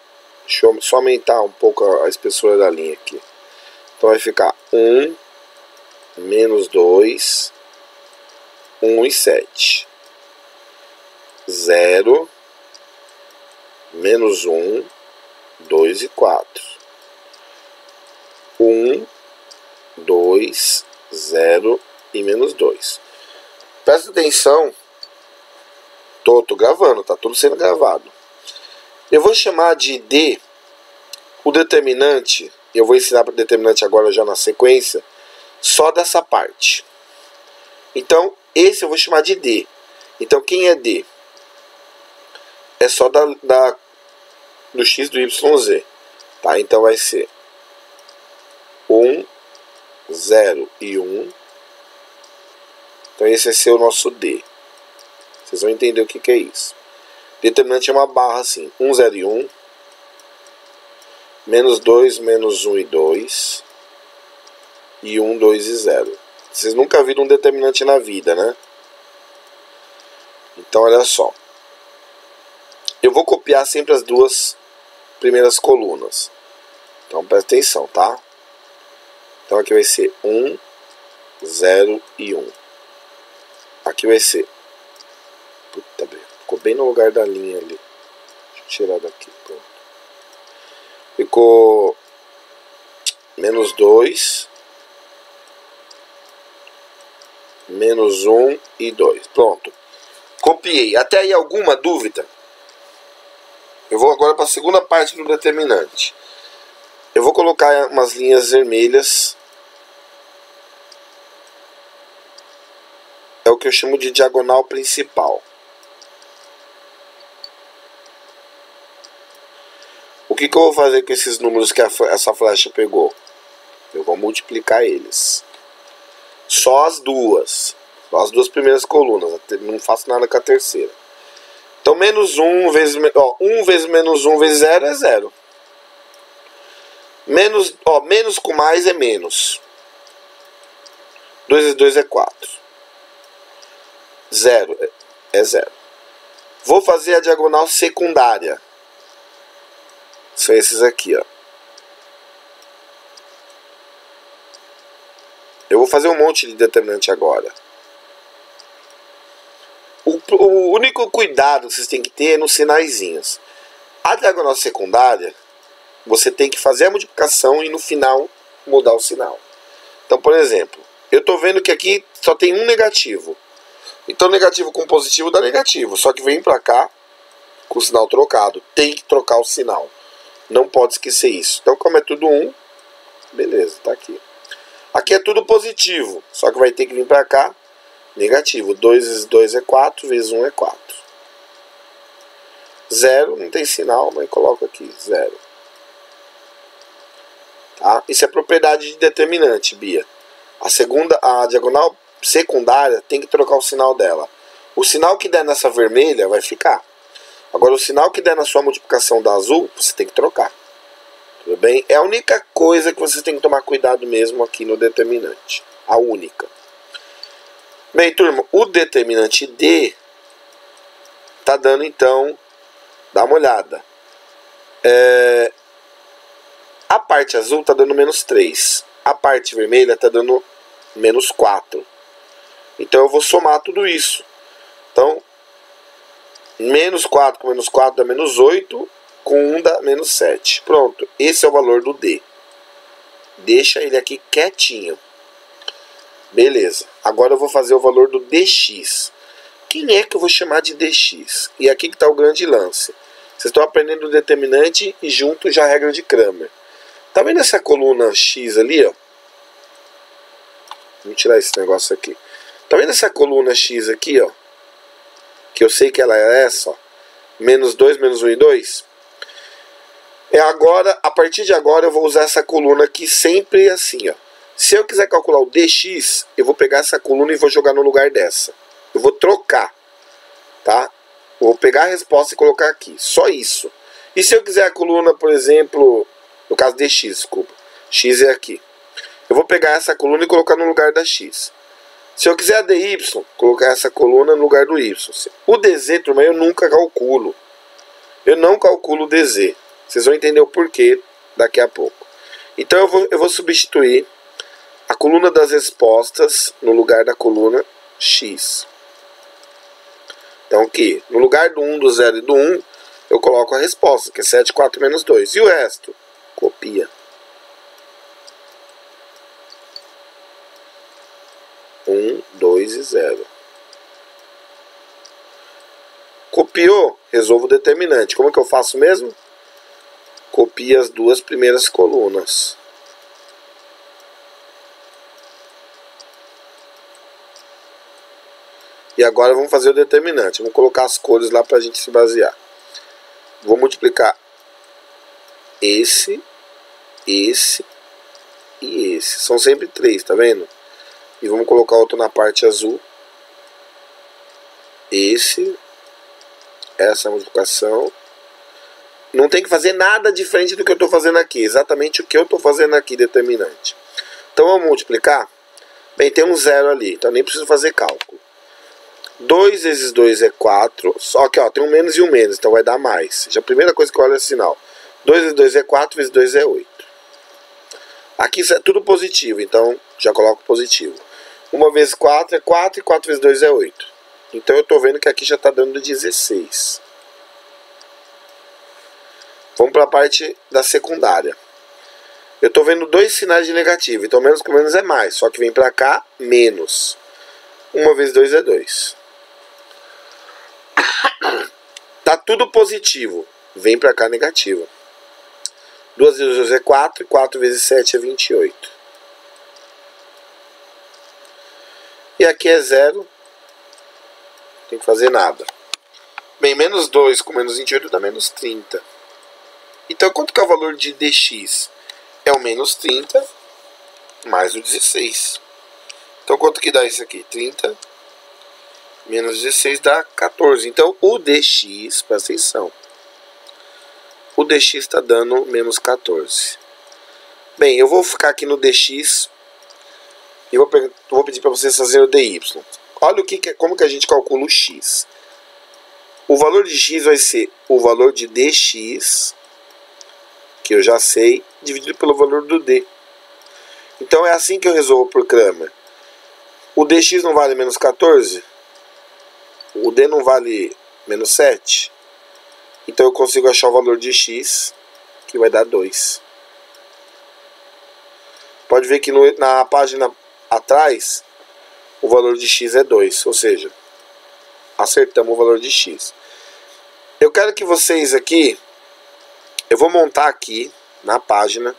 Deixa eu só aumentar um pouco a espessura da linha aqui. Então vai ficar 1 menos 2, 1 e 7. 0, menos 1, 2 e 4. 1, 2, 0 e menos 2. Presta atenção Tô, tô gravando, tá tudo sendo gravado. Eu vou chamar de D o determinante, eu vou ensinar para determinante agora já na sequência, só dessa parte. Então, esse eu vou chamar de D. Então, quem é D? É só da, da do x do yz. Tá? Então, vai ser 1, 0 e 1. Então, esse vai ser o nosso D. Vocês vão entender o que, que é isso. Determinante é uma barra assim: 1, 0 e 1. Menos 2, menos 1 e 2. E 1, 2 e 0. Vocês nunca viram um determinante na vida, né? Então, olha só. Eu vou copiar sempre as duas primeiras colunas. Então, presta atenção, tá? Então, aqui vai ser 1, 0 e 1. Aqui vai ser Puta, ficou bem no lugar da linha ali. Deixa eu tirar daqui, pronto. Ficou menos 2, menos 1 um e 2. Pronto. Copiei. Até aí alguma dúvida? Eu vou agora para a segunda parte do determinante. Eu vou colocar umas linhas vermelhas. É o que eu chamo de diagonal principal. Que, que eu vou fazer com esses números que a, essa flecha pegou? Eu vou multiplicar eles. Só as duas. Só as duas primeiras colunas. Não faço nada com a terceira. Então, menos 1 vezes, ó, 1 vezes menos 1 vezes 0 é 0. Menos, ó, menos com mais é menos. 2 vezes 2 é 4. 0 é 0. Vou fazer a diagonal secundária. São esses aqui, ó. Eu vou fazer um monte de determinante agora. O, o único cuidado que vocês têm que ter é nos sinaizinhos. A diagonal secundária, você tem que fazer a multiplicação e no final mudar o sinal. Então, por exemplo, eu estou vendo que aqui só tem um negativo. Então, negativo com positivo dá negativo. Só que vem para cá com o sinal trocado. Tem que trocar o sinal. Não pode esquecer isso. Então, como é tudo 1, beleza, tá aqui. Aqui é tudo positivo. Só que vai ter que vir para cá negativo. 2 vezes 2 é 4, vezes 1 é 4. Zero, não tem sinal, mas coloco aqui, zero. Tá? Isso é propriedade de determinante, Bia. A segunda, a diagonal secundária tem que trocar o sinal dela. O sinal que der nessa vermelha vai ficar. Agora, o sinal que der na sua multiplicação da azul, você tem que trocar. Tudo bem? É a única coisa que você tem que tomar cuidado mesmo aqui no determinante. A única. Bem, turma, o determinante D tá dando então, dá uma olhada. É, a parte azul tá dando menos 3. A parte vermelha tá dando menos 4. Então eu vou somar tudo isso. Então, menos 4 com menos 4 dá menos 8, com 1 dá menos 7. Pronto, esse é o valor do D. Deixa ele aqui quietinho. Beleza, agora eu vou fazer o valor do dx. Quem é que eu vou chamar de dx? E aqui que está o grande lance. Vocês estão aprendendo o determinante e junto já a regra de Kramer. Tá vendo essa coluna x ali, ó? Vamos tirar esse negócio aqui. Tá vendo essa coluna x aqui, ó? Que eu sei que ela é essa, ó. Menos 2, menos 1 e 2. É agora, a partir de agora eu vou usar essa coluna aqui sempre assim, ó. Se eu quiser calcular o dx, eu vou pegar essa coluna e vou jogar no lugar dessa. Eu vou trocar, tá? Vou pegar a resposta e colocar aqui. Só isso. E se eu quiser a coluna, por exemplo, no caso dx, desculpa. x é aqui. Eu vou pegar essa coluna e colocar no lugar da x. Se eu quiser a dy, colocar essa coluna no lugar do y. O dz, turma, eu nunca calculo. Eu não calculo o dz. Vocês vão entender o porquê daqui a pouco. Então eu vou, eu vou substituir a coluna das respostas no lugar da coluna x. Então aqui, no lugar do 1, do 0 e do 1, eu coloco a resposta, que é 7, 4 menos 2. E o resto? Copia. 1, 2 e 0. Copiou? Resolvo o determinante. Como é que eu faço mesmo? Copia as duas primeiras colunas. E agora vamos fazer o determinante. Vamos colocar as cores lá para a gente se basear. Vou multiplicar esse, esse e esse. São sempre três, tá vendo? E vamos colocar outro na parte azul. Esse, essa multiplicação. Não tem que fazer nada diferente do que eu estou fazendo aqui. Exatamente o que eu estou fazendo aqui, determinante. Então vamos multiplicar. Bem, tem um zero ali, então nem preciso fazer cálculo. 2 vezes 2 é 4. Só que ó, tem um menos e um menos, então vai dar mais. Já a primeira coisa que eu olho é o sinal. 2 vezes 2 é 4, vezes 2 é 8. Aqui isso é tudo positivo, então já coloco positivo. 1 vezes 4 é 4 e 4 vezes 2 é 8. Então eu estou vendo que aqui já está dando 16. Vamos para a parte da secundária. Eu estou vendo dois sinais de negativo, então menos com menos é mais, só que vem para cá, menos. 1 vezes 2 é 2. Tá tudo positivo. Vem para cá negativo. 2 vezes 2 é 4, 4 vezes 7 é 28. E aqui é zero. Não tem que fazer nada. Bem, menos 2 com menos 28 dá menos 30. Então, quanto que é o valor de dx? É o menos 30 mais o 16. Então, quanto que dá isso aqui? 30 menos 16 dá 14. Então, o dx, presta atenção, o dx está dando menos 14. Bem, eu vou ficar aqui no dx e vou, vou pedir para vocês fazerem o dy. Olha o que, como que a gente calcula o x. O valor de x vai ser o valor de dx, que eu já sei, dividido pelo valor do d. Então é assim que eu resolvo por Kramer. O dx não vale menos 14? O d não vale menos 7? Então eu consigo achar o valor de x, que vai dar 2. Pode ver que no, na página atrás, o valor de x é 2, ou seja, acertamos o valor de x. Eu quero que vocês aqui, eu vou montar aqui na página,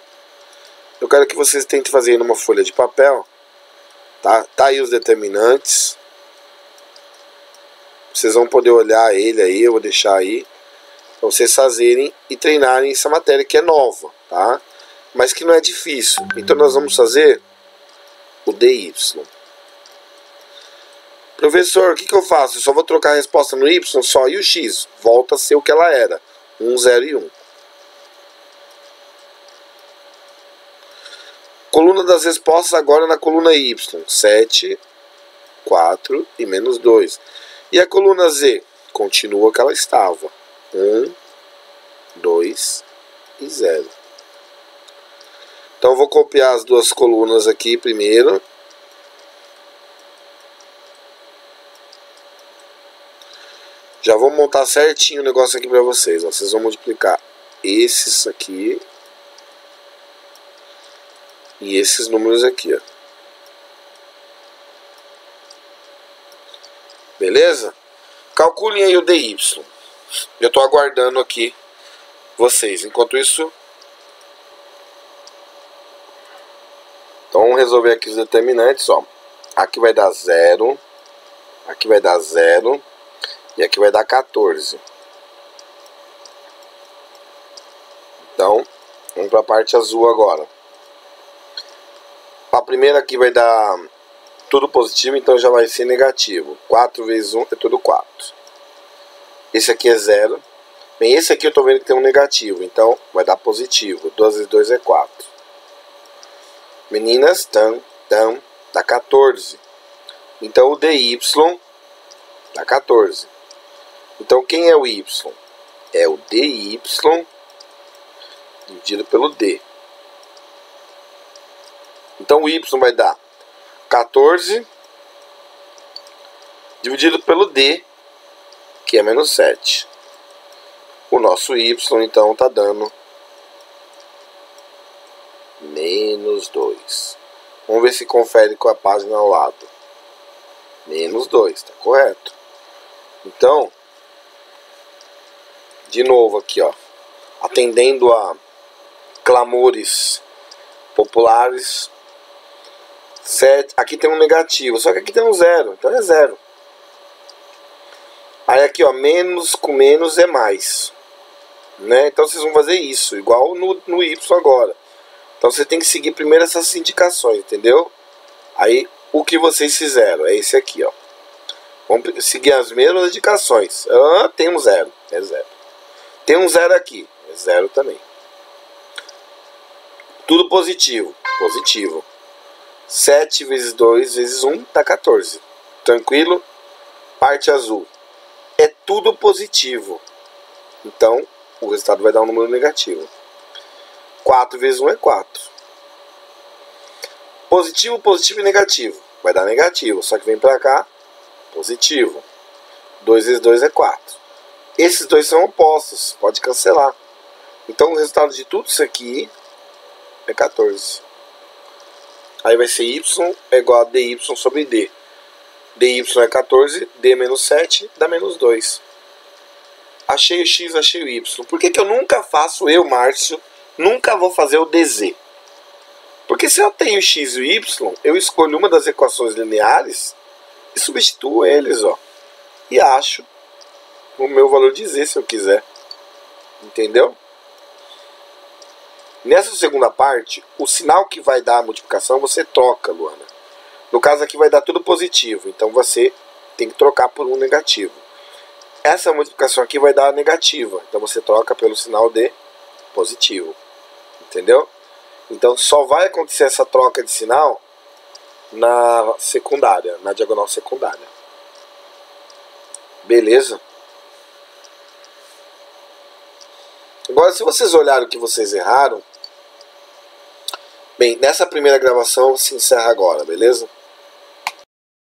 eu quero que vocês tentem fazer numa folha de papel, tá? Tá aí os determinantes, vocês vão poder olhar ele aí, eu vou deixar aí, para vocês fazerem e treinarem essa matéria que é nova, tá? mas que não é difícil. Então nós vamos fazer o DY. Professor, o que, que eu faço? Eu só vou trocar a resposta no Y só e o X volta a ser o que ela era: 1, 0 e 1. Coluna das respostas agora na coluna Y: 7, 4 e menos 2. E a coluna Z? Continua o que ela estava: 1, 2 e 0. Então vou copiar as duas colunas aqui primeiro. Já vou montar certinho o negócio aqui para vocês. Ó. Vocês vão multiplicar esses aqui e esses números aqui, ó. Beleza? Calculem aí o DY. Eu estou aguardando aqui vocês. Enquanto isso, Então vamos resolver aqui os determinantes, ó. Aqui vai dar 0, aqui vai dar 0 e aqui vai dar 14. Então, vamos para a parte azul agora. A primeira aqui vai dar tudo positivo, então já vai ser negativo. 4 vezes 1 é tudo 4. Esse aqui é 0. Bem, esse aqui eu estou vendo que tem um negativo, então vai dar positivo. 2 vezes 2 é 4. Meninas, tam, tam, dá 14. Então o dy dá 14. Então quem é o y? É o dy dividido pelo d. Então o y vai dar 14 dividido pelo d, que é menos 7. O nosso y então está dando menos 2. Vamos ver se confere com a página ao lado. Menos 2, está correto. Então, de novo aqui, ó, atendendo a clamores populares, sete, aqui tem um negativo, só que aqui tem um zero, então é zero. Aí aqui, ó, menos com menos é mais. Né? Então vocês vão fazer isso, igual no, no Y agora. Então você tem que seguir primeiro essas indicações, entendeu? Aí o que vocês fizeram é esse aqui, ó. Vamos seguir as mesmas indicações. Ah, tem um zero, é zero. Tem um zero aqui, é zero também. Tudo positivo, positivo. 7 vezes 2 vezes 1 dá 14. Tranquilo? Parte azul. É tudo positivo. Então, o resultado vai dar um número negativo. 4 vezes 1 é 4. Positivo, positivo e negativo. Vai dar negativo, só que vem para cá, positivo. 2 vezes 2 é 4. Esses dois são opostos, pode cancelar. Então o resultado de tudo isso aqui é 14. Aí vai ser y é igual a dy sobre d. dy é 14, d menos 7 dá menos 2. Achei o x, achei o y. Por que, que eu nunca faço, eu, Márcio, nunca vou fazer o dz. Porque se eu tenho x e y, eu escolho uma das equações lineares e substituo eles, ó. E acho o meu valor de z se eu quiser. Entendeu? Nessa segunda parte, o sinal que vai dar a multiplicação você troca, Luana. No caso aqui vai dar tudo positivo, então você tem que trocar por um negativo. Essa multiplicação aqui vai dar negativa, então você troca pelo sinal de positivo entendeu? Então só vai acontecer essa troca de sinal na secundária, na diagonal secundária. Beleza? Agora, se vocês olharam o que vocês erraram, bem, nessa primeira gravação se encerra agora, beleza?